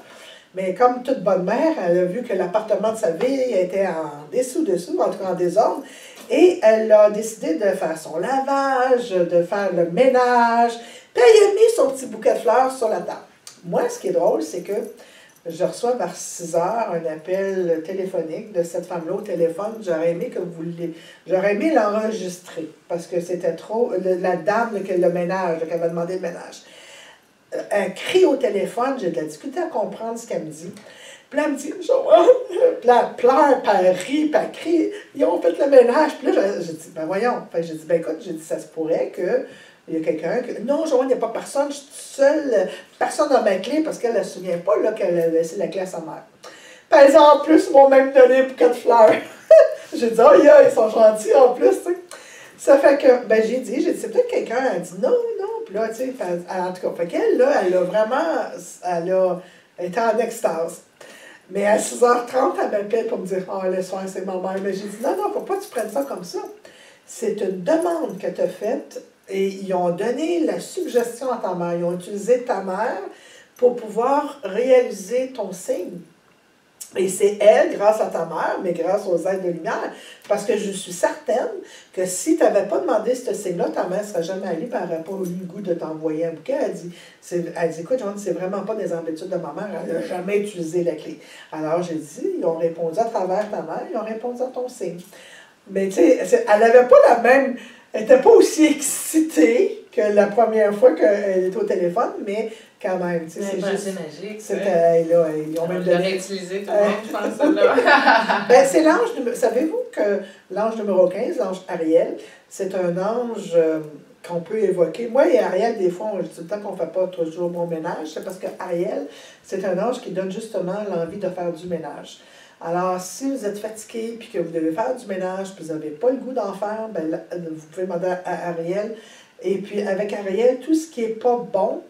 Speaker 2: Mais comme toute bonne mère, elle a vu que l'appartement de sa vie était en dessous-dessous, en tout cas en désordre, et elle a décidé de faire son lavage, de faire le ménage, puis elle a mis son petit bouquet de fleurs sur la table. Moi, ce qui est drôle, c'est que je reçois vers 6 heures un appel téléphonique de cette femme-là au téléphone. J'aurais aimé que vous J'aurais aimé l'enregistrer parce que c'était trop. la dame, le, le ménage, qui avait demandé le ménage. Euh, un cri au téléphone, j'ai de la difficulté à comprendre ce qu'elle me dit. Puis là, elle me dit, [laughs] puis elle pleure, puis elle rit, elle crie, ils ont fait le ménage. Puis là, j'ai dit, ben voyons. Fait j'ai dit, ben écoute, j'ai dit, ça se pourrait que il y a quelqu'un qui Non, Joanne, il n'y a pas personne, je suis seule. Personne n'a ma clé parce qu'elle ne se souvient pas qu'elle a laissé la clé à sa mère. Puis elle en plus, m'ont même donné bouquet de fleurs. [laughs] j'ai dit, oh, ils sont gentils en plus. Ça fait que, ben, j'ai dit, j'ai dit, c'est peut-être quelqu'un, elle a dit, non, non. Puis là, tu sais, en tout cas, fait qu'elle, là, elle a vraiment, elle a été en extase. Mais à 6h30, elle m'appelle pour me dire, oh, le soir, c'est ma mère. Mais j'ai dit, non, non, faut pas que tu prennes ça comme ça. C'est une demande que tu as faite et ils ont donné la suggestion à ta mère. Ils ont utilisé ta mère pour pouvoir réaliser ton signe. Et c'est elle, grâce à ta mère, mais grâce aux aides de lumière, parce que je suis certaine que si tu n'avais pas demandé ce signe-là, ta mère ne serait jamais allée par rapport au goût de t'envoyer un bouquet. Elle dit, elle dit écoute, c'est vraiment pas des habitudes de ma mère, elle n'a jamais utilisé la clé. Alors j'ai dit, ils ont répondu à travers ta mère, ils ont répondu à ton signe. Mais tu sais, elle n'avait pas la même elle n'était pas aussi excitée que la première fois qu'elle était au téléphone, mais quand même.
Speaker 1: C'est juste. magique.
Speaker 2: C'était là, ils
Speaker 1: ont même donné. utilisé tout le monde, je pense. [laughs] ben,
Speaker 2: c'est l'ange. Savez-vous que l'ange numéro 15, l'ange Ariel, c'est un ange. Euh, qu'on peut évoquer. Moi et Ariel, des fois, on dit tout le temps qu'on ne fait pas toujours bon ménage. C'est parce que Ariel, c'est un ange qui donne justement l'envie de faire du ménage. Alors, si vous êtes fatigué puis que vous devez faire du ménage puis vous n'avez pas le goût d'en faire, ben, vous pouvez demander à Ariel. Et puis, avec Ariel, tout ce qui n'est pas bon,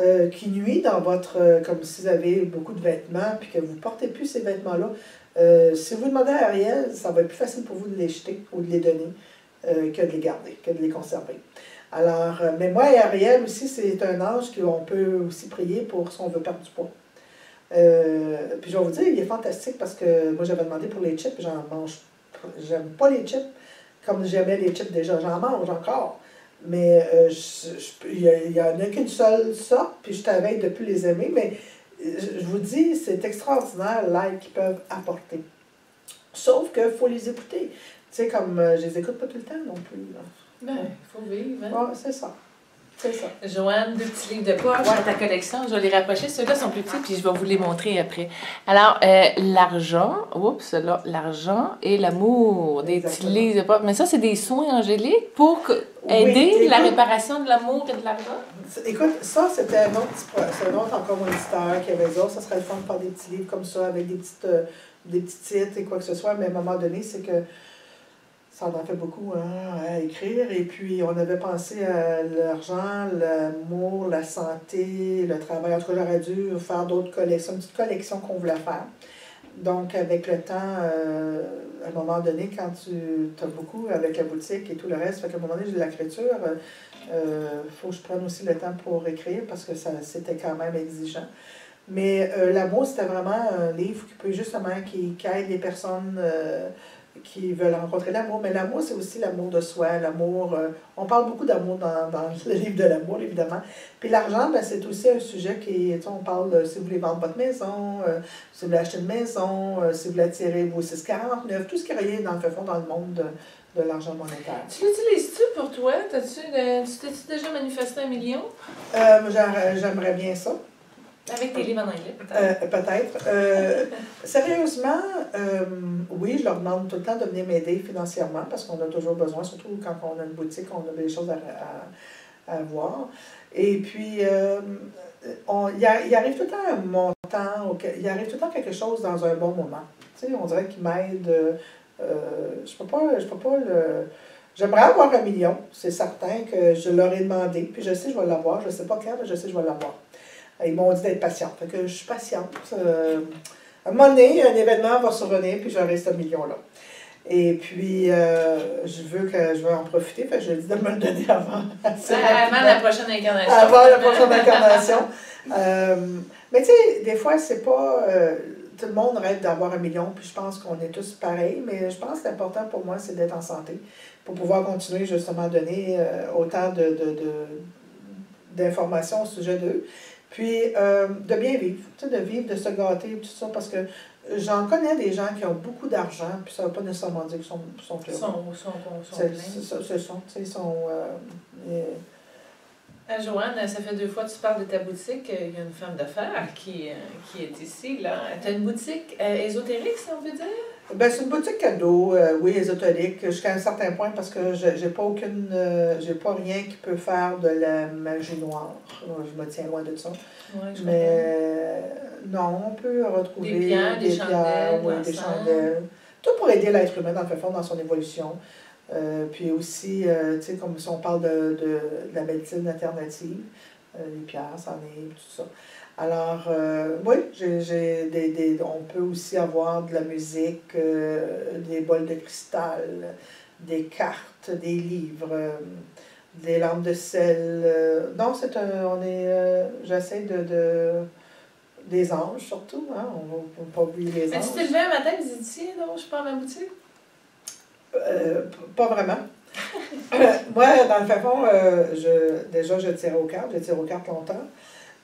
Speaker 2: euh, qui nuit dans votre. euh, comme si vous avez beaucoup de vêtements puis que vous ne portez plus ces vêtements-là. euh, si vous demandez à Ariel, ça va être plus facile pour vous de les jeter ou de les donner que de les garder, que de les conserver. Alors, mais moi et Ariel aussi, c'est un âge qu'on peut aussi prier pour si on veut perdre du poids. Euh, puis je vais vous dire, il est fantastique parce que moi j'avais demandé pour les chips, j'en mange. J'aime pas les chips comme j'aimais les chips déjà. J'en mange encore. Mais euh, il n'y en a qu'une seule sorte, puis je t'avais depuis les aimer. Mais je je vous dis, c'est extraordinaire l'aide qu'ils peuvent apporter. Sauf qu'il faut les écouter. Tu sais, comme euh, je les écoute pas tout le temps non plus. là.
Speaker 1: Ben, il faut vivre. hein.
Speaker 2: Ouais, c'est ça. C'est ça.
Speaker 1: Joanne, deux petits livres de poche dans ta collection. Je vais les rapprocher. Ceux-là sont plus petits, puis je vais vous les montrer après. Alors, euh, l'argent, oups, là, l'argent et l'amour, des petits livres de poche. Mais ça, c'est des soins angéliques pour
Speaker 2: Oui,
Speaker 1: aider la réparation de l'amour et de l'argent?
Speaker 2: Écoute, ça, c'était un autre, petit c'est un autre encore éditeur qui avait ça. Ça serait le fun de faire des petits livres comme ça, avec des, petites, euh, des petits titres et quoi que ce soit. Mais à un moment donné, c'est que ça en fait beaucoup hein, à écrire. Et puis, on avait pensé à l'argent, l'amour, la santé, le travail. En tout cas, j'aurais dû faire d'autres collections, une petite collection qu'on voulait faire. Donc, avec le temps, euh, à un moment donné, quand tu as beaucoup avec la boutique et tout le reste, fait qu'à un moment donné, j'ai de l'écriture. Il faut que je prenne aussi le temps pour écrire parce que ça c'était quand même exigeant. Mais euh, l'amour, c'était vraiment un livre qui peut justement qui, qui aide les personnes euh, qui veulent rencontrer l'amour. Mais l'amour, c'est aussi l'amour de soi, l'amour. euh, on parle beaucoup d'amour dans, dans le livre de l'amour, évidemment. Puis l'argent, ben, c'est aussi un sujet qui, tu sais, on parle de si vous voulez vendre votre maison, euh, si vous voulez acheter une maison, euh, si vous voulez attirer vos 649, tout ce qui est dans le fond dans le monde de, de l'argent monétaire.
Speaker 1: Tu l'utilises-tu pour toi? T'as-tu, euh, tu t'es-tu déjà manifesté un million?
Speaker 2: Euh, J'aimerais bien ça.
Speaker 1: Avec tes livres en anglais, peut-être.
Speaker 2: Euh, Peut-être. Euh, sérieusement, euh, oui, je leur demande tout le temps de venir m'aider financièrement parce qu'on a toujours besoin, surtout quand on a une boutique, on a des choses à, à, à voir. Et puis, euh, on, il, arrive tout le temps un montant, il arrive tout le temps quelque chose dans un bon moment. Tu sais, on dirait qu'il m'aide. euh, je peux pas, je peux pas le. J'aimerais avoir un million, c'est certain que je leur ai demandé, puis je sais que je vais l'avoir, je sais pas quand, mais je sais que je vais l'avoir. Ils m'ont dit d'être patiente. Fait que je suis patiente. Euh, à un moment donné, un événement va survenir, puis j'aurai ce million-là. Et puis, euh, je veux que je veux en profiter. Fait que je dis de me le donner [laughs] avant. assez
Speaker 1: Avant la prochaine incarnation.
Speaker 2: Avant la prochaine incarnation. Euh, mais tu sais, des fois, c'est pas. tout le monde rêve d'avoir un million, puis je pense qu'on est tous pareils, mais je pense que l'important pour moi, c'est d'être en santé, pour pouvoir continuer justement à donner euh, autant de- d'informations au sujet d'eux. Puis euh, de bien vivre, tu sais, de vivre, de se gâter, tout ça, parce que j'en connais des gens qui ont beaucoup d'argent, puis ça ne veut pas nécessairement dire qu'ils sont, sont
Speaker 1: sont, sont, Ah, Joanne, ça fait deux fois que tu parles de ta boutique. Il y a une femme d'affaires qui, euh, qui est ici. là. Tu as une boutique euh, ésotérique, si on veut dire?
Speaker 2: Ben, c'est une boutique cadeau, euh, oui, ésotérique, jusqu'à un certain point parce que je j'ai pas aucune. euh, j'ai pas rien qui peut faire de la magie noire. Euh, Je me tiens loin de ça.
Speaker 1: Je
Speaker 2: Mais euh, non, on peut retrouver
Speaker 1: Des pierres, des chandelles,
Speaker 2: oui, des chandelles. Tout pour aider l'être humain dans le fond, dans son évolution. Euh, puis aussi, euh, tu sais, comme si on parle de, de, de la médecine alternative, euh, les pierres, ça en est, tout ça. Alors, oui, j'ai, des, des, on peut aussi avoir de la musique, des bols de cristal, des cartes, des livres, des lampes de sel. non, c'est un, on est, j'essaie de, de, des anges surtout, hein, on ne va pas oublier les
Speaker 1: Mais tu
Speaker 2: anges.
Speaker 1: t'es levé un matin et tu dis, tiens, non, je pars à ma boutique?
Speaker 2: Euh, pas vraiment. Moi, dans le fond, euh, je, déjà, je tirais aux cartes. Je tire aux cartes longtemps.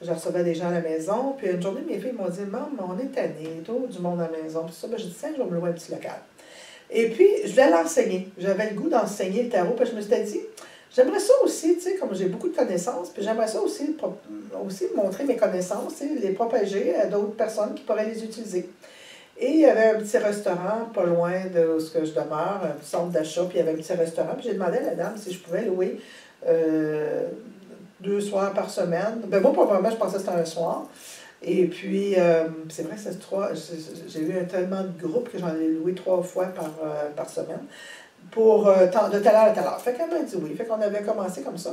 Speaker 2: Je recevais des gens à la maison. Puis une journée, mes filles m'ont dit Maman, on est tanné, tout du monde à la maison. Puis ça, ben, j'ai dit Tiens, je vais me louer un petit local. Et puis, je voulais l'enseigner. J'avais le goût d'enseigner le tarot. Puis je me suis dit J'aimerais ça aussi, tu sais, comme j'ai beaucoup de connaissances, puis j'aimerais ça aussi, aussi montrer mes connaissances, les propager à d'autres personnes qui pourraient les utiliser. Et il y avait un petit restaurant pas loin de ce que je demeure, un centre d'achat, puis il y avait un petit restaurant. Puis j'ai demandé à la dame si je pouvais louer euh, deux soirs par semaine. Ben moi, probablement, je pensais que c'était un soir. Et puis, euh, c'est vrai que c'est trois. j'ai- eu tellement de groupes que j'en ai loué trois fois par, euh, par semaine pour de telle heure à telle heure. Fait qu'elle m'a dit oui. Fait qu'on avait commencé comme ça.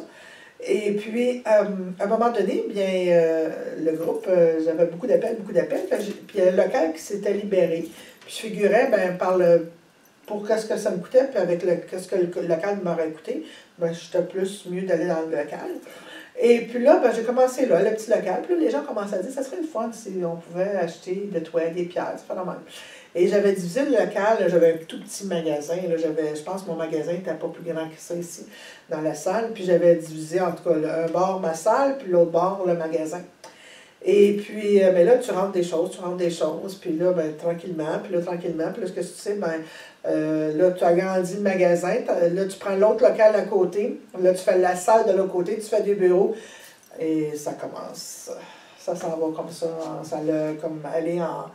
Speaker 2: Et puis, à un moment donné, bien, le groupe, j'avais beaucoup d'appels, beaucoup d'appels. Puis il y a un local qui s'était libéré. Puis je figurais, ben, par le pour qu'est-ce que ça me coûtait, puis avec le, qu'est-ce que le local m'aurait coûté, ben, j'étais plus mieux d'aller dans le local. Et puis là, ben, j'ai commencé là, le petit local. Puis les gens commençaient à dire ça serait le fun si on pouvait acheter des toits, des pierres, c'est pas normal. Et j'avais divisé le local, j'avais un tout petit magasin. J'avais, je pense que mon magasin n'était pas plus grand que ça ici, dans la salle. Puis j'avais divisé, en tout cas, un bord ma salle, puis l'autre bord le magasin. Et puis, euh, mais là, tu rentres des choses, tu rentres des choses, puis là, ben, tranquillement, puis là, tranquillement, puis là, ce que tu sais, ben, euh, là, tu agrandis le magasin, là, tu prends l'autre local à côté, là, tu fais la salle de l'autre côté, tu fais des bureaux, et ça commence. Ça s'en va comme ça, ça l'a comme aller en,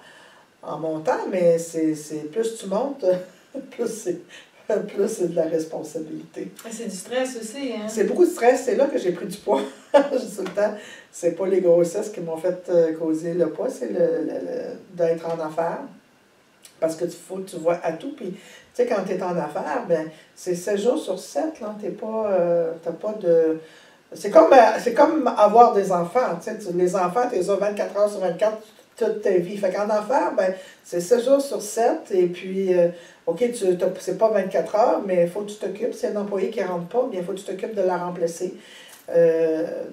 Speaker 2: en montant, mais c'est plus tu montes, [laughs] plus c'est [laughs] plus c'est de la responsabilité.
Speaker 1: C'est du stress aussi, hein?
Speaker 2: C'est beaucoup de stress. C'est là que j'ai pris du poids. [laughs] tout le temps. C'est pas les grossesses qui m'ont fait euh, causer le poids, c'est le, d'être en affaires. Parce que tu faut tu vois à tout. Puis, tu sais, quand tu es en affaires, ben, c'est 7 jours sur 7, là. T'es pas, euh, pas de... C'est comme, euh, c'est comme avoir des enfants, tu sais. Les enfants, tu les as 24 heures sur 24 toute ta vie. Fait qu'en affaires, ben, c'est 7 jours sur 7, et puis, euh, OK, tu c'est pas 24 heures, mais il faut que tu t'occupes. Si un employé qui ne rentre pas, bien, il faut que tu t'occupes de la remplacer. Euh,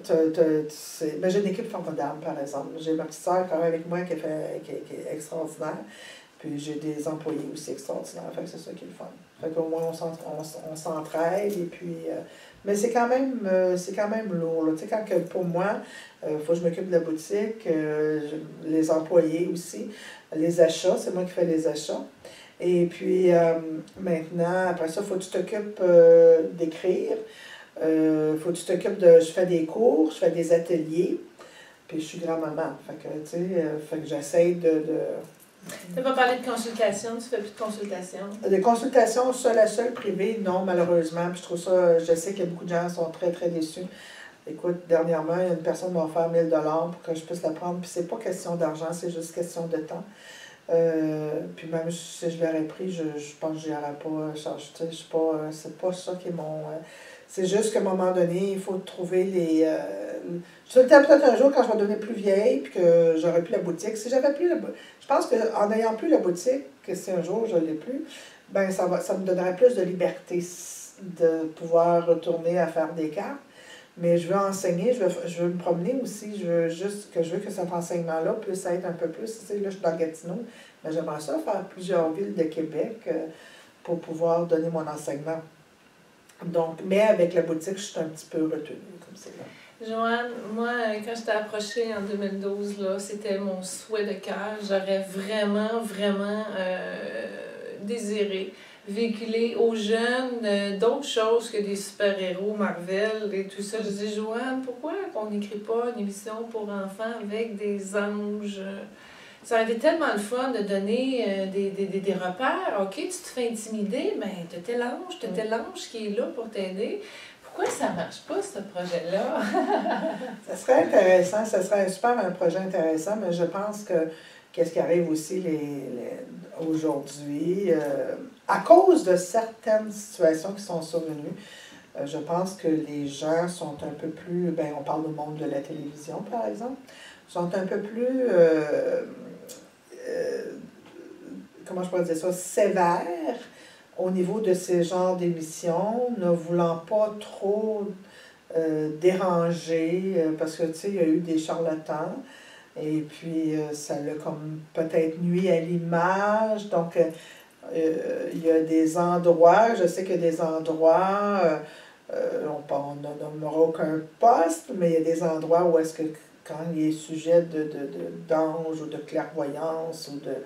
Speaker 2: ben, j'ai une équipe formidable, par exemple. J'ai ma petite soeur quand même avec moi qui, fait, qui, est extraordinaire. Puis j'ai des employés aussi extraordinaires. Fait que c'est ça qui est le fun. Fait qu'au moins, on s'entraide. Et puis, euh, mais c'est quand même quand même lourd. Tu sais, que pour moi, il faut que je m'occupe de la boutique, les employés aussi, les achats, c'est moi qui fais les achats. Et puis maintenant, après ça, il faut que tu t'occupes d'écrire. Euh, faut que tu t'occupes de. Je fais des cours, je fais des ateliers, puis je suis grand-maman. Fait que, tu sais, euh, fait que j'essaie de. de
Speaker 1: tu n'as pas parlé de consultation, tu fais plus de consultation?
Speaker 2: De consultation seule à seule, privée, non, malheureusement. Puis je trouve ça, je sais que beaucoup de gens sont très, très déçus. Écoute, dernièrement, une personne m'a offert 1000 pour que je puisse la prendre. Puis c'est pas question d'argent, c'est juste question de temps. Euh, puis même si je l'aurais pris, je, pense que je n'irais pas. Je, je, pas, c'est pas ça qui est mon. C'est juste qu'à un moment donné, il faut trouver les. Euh, je le peut-être un jour quand je vais devenir plus vieille puis que j'aurai plus la boutique. Si j'avais plus la Je pense qu'en n'ayant plus la boutique, que si un jour je l'ai plus, ben ça, va, ça me donnerait plus de liberté de pouvoir retourner à faire des cartes. Mais je veux enseigner, je veux, je veux me promener aussi. Je veux juste que je veux que cet enseignement-là puisse être un peu plus. Tu sais, là, je suis dans Gatineau, mais j'aimerais ça faire plusieurs villes de Québec euh, pour pouvoir donner mon enseignement. Donc, mais avec la boutique, je suis un petit peu retenue comme.
Speaker 1: Joanne, moi, quand je t'ai approchée en 2012, là, c'était mon souhait de cœur. J'aurais vraiment, vraiment euh, désiré véhiculer aux jeunes euh, d'autres choses que des super-héros Marvel et tout ça. Je dis, Joanne, pourquoi on n'écrit pas une émission pour enfants avec des anges? Ça aurait été tellement le fun de donner euh, des, des, des, repères. OK, tu te fais intimider, mais tu t'es l'ange, tu t'es l'ange qui est là pour t'aider. Pourquoi ça marche pas, ce projet-là? [laughs]
Speaker 2: ça serait intéressant, ça serait un super un projet intéressant, mais je pense que qu'est-ce qui arrive aussi les, aujourd'hui, euh, à cause de certaines situations qui sont survenues, euh, je pense que les gens sont un peu plus, ben on parle du monde de la télévision par exemple, sont un peu plus euh, comment je pourrais dire ça, sévère au niveau de ces genres d'émissions, ne voulant pas trop euh, déranger, euh, parce que, tu sais, il y a eu des charlatans, et puis ça l'a comme peut-être nuit à l'image, donc il y a des endroits, je sais qu'il y a des endroits, on ne nommera aucun poste, mais il y a des endroits où est-ce que quand il est sujet de, de, d'ange ou de clairvoyance ou de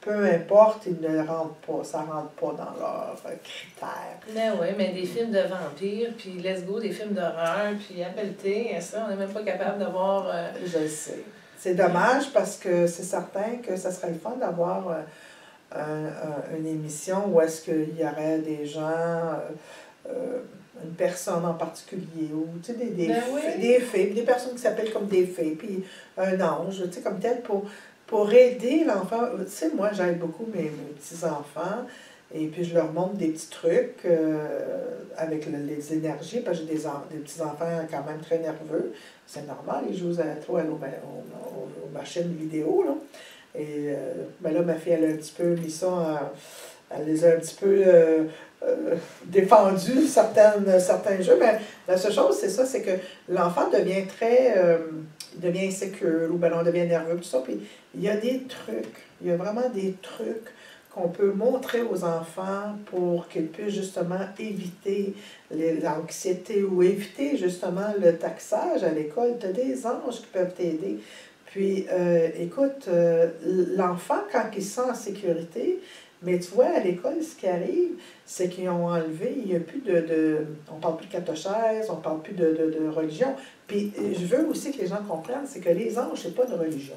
Speaker 2: peu importe, ils ne rentrent pas, ça rentre pas dans leurs critères.
Speaker 1: Mais oui, mais des films de vampires, puis let's go, des films d'horreur, puis appelle-t ça, on n'est même pas capable d'avoir... Euh,
Speaker 2: Je sais. C'est dommage parce que c'est certain que ça serait le fun d'avoir euh, une émission où est-ce qu'il y aurait des gens... Euh, une personne en particulier, ou tu sais, des, des, ben des fées, des personnes qui s'appellent comme des fées, puis un ange, tu sais, comme tel, pour, pour aider l'enfant. Tu sais, moi, j'aide beaucoup mes, mes petits-enfants, Et puis, je leur montre des petits trucs euh, avec le- les énergies, parce que j'ai des, des petits-enfants quand même très nerveux. C'est normal, ils jouent à, trop à- aux, ma- aux- aux- aux machines vidéo. Là. Et euh, ben là, ma fille, elle a un petit peu mis ça, elle les a un petit peu euh, euh, certains jeux. Mais la seule chose, c'est ça, c'est que l'enfant devient très, euh, il devient insécure ou ben, on devient nerveux, tout ça. Puis il y a des trucs, il y a vraiment des trucs qu'on peut montrer aux enfants pour qu'ils puissent justement éviter l'anxiété ou éviter justement le taxage à l'école. Tu as des anges qui peuvent t'aider. Puis, euh, écoute, euh, l'enfant, quand il se sent en sécurité, mais tu vois, à l'école, ce qui arrive, c'est qu'ils ont enlevé, il n'y a plus de, de. On parle plus de catéchèse, on parle plus de, de, de religion. Puis, je veux aussi que les gens comprennent, c'est que les anges, ce n'est pas une religion.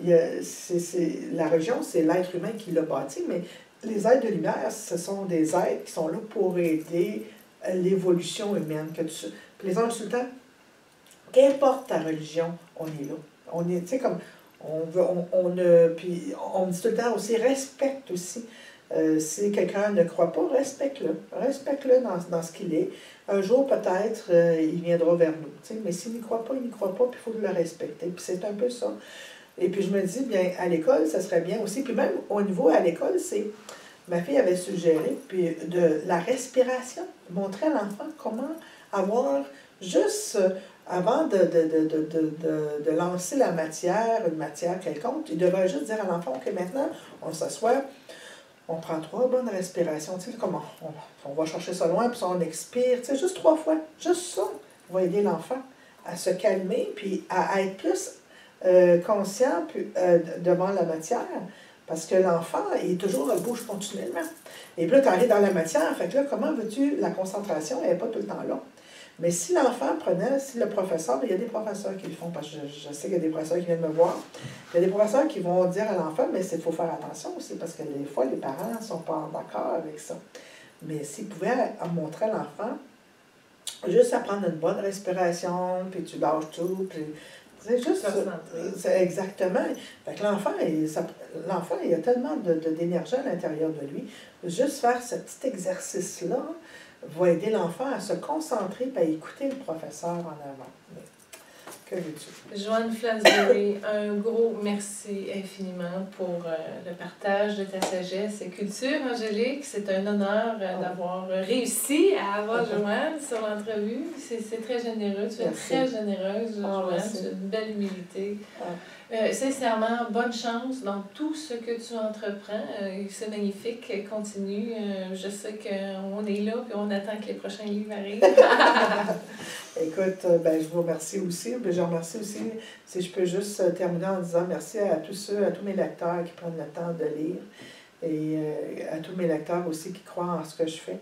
Speaker 2: Il a- c'est- c'est- la religion, c'est l'être humain qui l'a bâti, mais les êtres de lumière, ce sont des êtres qui sont là pour aider l'évolution humaine. Que tu, puis les anges, tout le temps, qu'importe ta religion, on est là. On est, tu sais, comme, on veut, on, on puis on dit tout le temps aussi, respecte aussi. Euh, si quelqu'un ne croit pas, respecte-le. Respecte-le dans, dans ce qu'il est. Un jour, peut-être, euh, il viendra vers nous. Mais s'il n'y croit pas, il n'y croit pas, puis il faut le respecter. Puis c'est un peu ça. Et puis je me dis, bien, à l'école, ça serait bien aussi. Puis même au niveau à l'école, c'est. Ma fille avait suggéré, puis de la respiration, montrer à l'enfant comment avoir juste avant de, de, de, de, lancer la matière, une matière quelconque, il devrait juste dire à l'enfant, OK, maintenant, on s'assoit, on prend trois bonnes respirations, tu sais, comment on, va chercher ça loin, puis on expire, tu sais, juste trois fois, juste ça va aider l'enfant à se calmer, puis à, être plus euh, conscient euh, devant la matière. Parce que l'enfant, il est toujours, bouge continuellement. Et puis là, tu arrives dans la matière, fait que là, comment veux-tu, la concentration, elle n'est pas tout le temps là. Mais si l'enfant prenait, si le professeur, il y a des professeurs qui le font, parce que je, je sais qu'il y a des professeurs qui viennent me voir, il y a des professeurs qui vont dire à l'enfant, mais il faut faire attention aussi, parce que des fois, les parents ne sont pas d'accord avec ça. Mais s'ils pouvaient montrer à l'enfant, juste à prendre une bonne respiration, puis tu lâches tout, puis c'est juste. C'est exactement. Fait que l'enfant, il, l'enfant, il a tellement de, de- d'énergie à l'intérieur de lui. Juste faire ce petit exercice-là va aider l'enfant à se concentrer et à écouter le professeur en avant. Que veux-tu?
Speaker 1: Joanne Flansbury, [coughs] un gros merci infiniment pour euh, le partage de ta sagesse et culture, Angélique. C'est un honneur euh,
Speaker 2: Oh.
Speaker 1: d'avoir réussi à avoir
Speaker 2: Mhm.
Speaker 1: Joanne sur l'entrevue. C'est très généreux. Tu es
Speaker 2: Merci.
Speaker 1: très généreuse,
Speaker 2: Ah,
Speaker 1: Joanne. Tu as une belle humilité.
Speaker 2: Ah.
Speaker 1: Euh, sincèrement, bonne chance dans tout ce que tu entreprends. Euh, c'est magnifique. Continue. Euh, je sais qu'on est là et on attend que les prochains livres arrivent. [laughs] [laughs]
Speaker 2: Écoute, ben, je vous remercie aussi. Ben, je remercie aussi, si je peux juste terminer en disant merci à tous ceux, à tous mes lecteurs qui prennent le temps de lire et à tous mes lecteurs aussi qui croient en ce que je fais.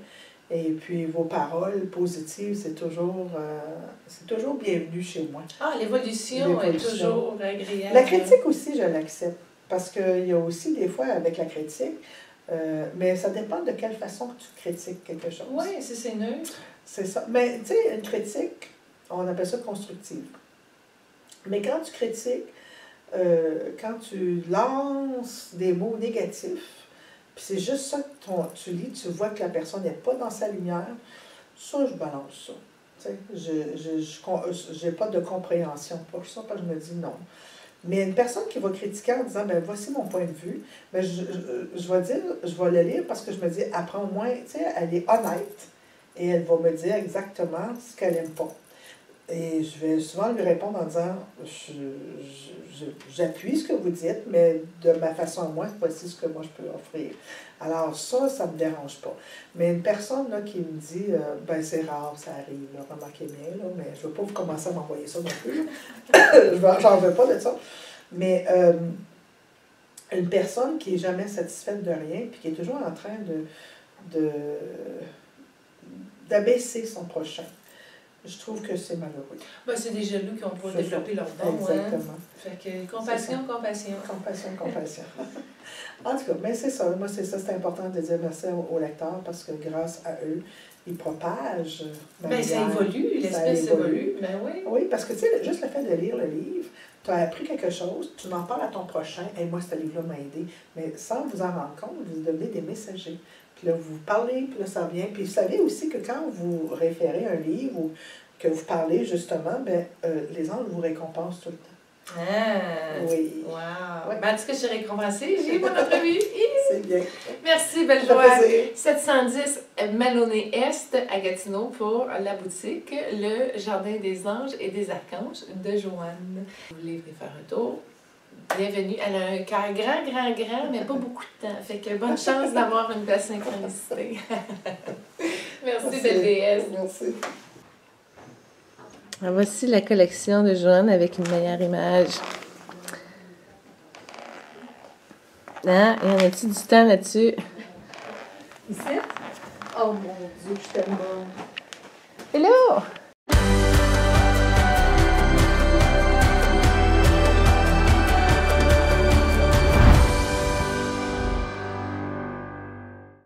Speaker 2: Et puis vos paroles positives, c'est toujours, euh, c'est toujours bienvenu chez moi.
Speaker 1: Ah, l'évolution est toujours agréable.
Speaker 2: La critique aussi, je l'accepte. Parce qu'il y a aussi des fois avec la critique, euh, mais ça dépend de quelle façon que tu critiques quelque chose.
Speaker 1: Oui, si c'est neutre.
Speaker 2: C'est ça. Mais tu sais, une critique, on appelle ça constructive. Mais quand tu critiques, euh, quand tu lances des mots négatifs, puis c'est juste ça que tu lis, tu vois que la personne n'est pas dans sa lumière, ça, je balance ça. Je con- j'ai pas de compréhension pour ça, parce que je me dis non. Mais une personne qui va critiquer en disant, ben voici mon point de vue, ben je, je, vais dire, je vais le lire parce que je me dis, apprends au moins, tu sais, elle est honnête et elle va me dire exactement ce qu'elle n'aime pas. Et je vais souvent lui répondre en disant j'appuie ce que vous dites, mais de ma façon à moi, voici ce que moi je peux offrir. Alors, ça, ça ne me dérange pas. Mais une personne là, qui me dit euh, ben c'est rare, ça arrive, remarquez bien, là, mais je ne veux pas vous commencer à m'envoyer ça non plus. [laughs] J'en veux pas de ça. Mais euh, une personne qui n'est jamais satisfaite de rien, puis qui est toujours en train de d'abaisser son prochain. Je trouve que c'est malheureux.
Speaker 1: Ben, c'est des jaloux qui ont pas
Speaker 2: C'est
Speaker 1: développé leur don. Hein?
Speaker 2: Exactement.
Speaker 1: Fait que compassion, compassion.
Speaker 2: Compassion, [laughs] compassion. en tout cas, mais c'est ça. Moi, c'est ça. C'est important de dire merci aux, lecteurs parce que grâce à eux, ils propagent.
Speaker 1: Ben, ça
Speaker 2: lumière.
Speaker 1: évolue,
Speaker 2: Ça
Speaker 1: l'espèce
Speaker 2: évolue.
Speaker 1: évolue. Ben oui.
Speaker 2: Oui, parce que tu sais, juste le fait de lire le livre, tu as appris quelque chose, tu en parles à ton prochain, et moi, ce livre-là m'a aidé. Mais sans vous en rendre compte, vous devenez des messagers. Puis là, vous parlez, puis là, ça revient. Puis vous savez aussi que quand vous référez un livre ou que vous parlez, justement, ben, euh, les anges vous récompensent tout le temps.
Speaker 1: Ah!
Speaker 2: Oui.
Speaker 1: Wow!
Speaker 2: Ouais.
Speaker 1: Ben, en tout cas, je suis récompensée. J'ai eu mon entrevue.
Speaker 2: C'est bien.
Speaker 1: Merci, belle
Speaker 2: plaisir.
Speaker 1: 710 Maloney Est à Gatineau pour la boutique Le Jardin des Anges et des Archanges de Joanne. Vous voulez venir faire un tour? Bienvenue. Elle a un cœur grand, grand, grand, mais pas beaucoup de temps. Fait que bonne chance d'avoir une belle synchronicité. [laughs] Merci, belle déesse.
Speaker 2: Merci.
Speaker 1: Ah, Voici la collection de Joanne avec une meilleure image. Ah, y en a-tu du temps là-dessus?
Speaker 2: Ici? Oh mon Dieu, je suis tellement.
Speaker 1: Hello!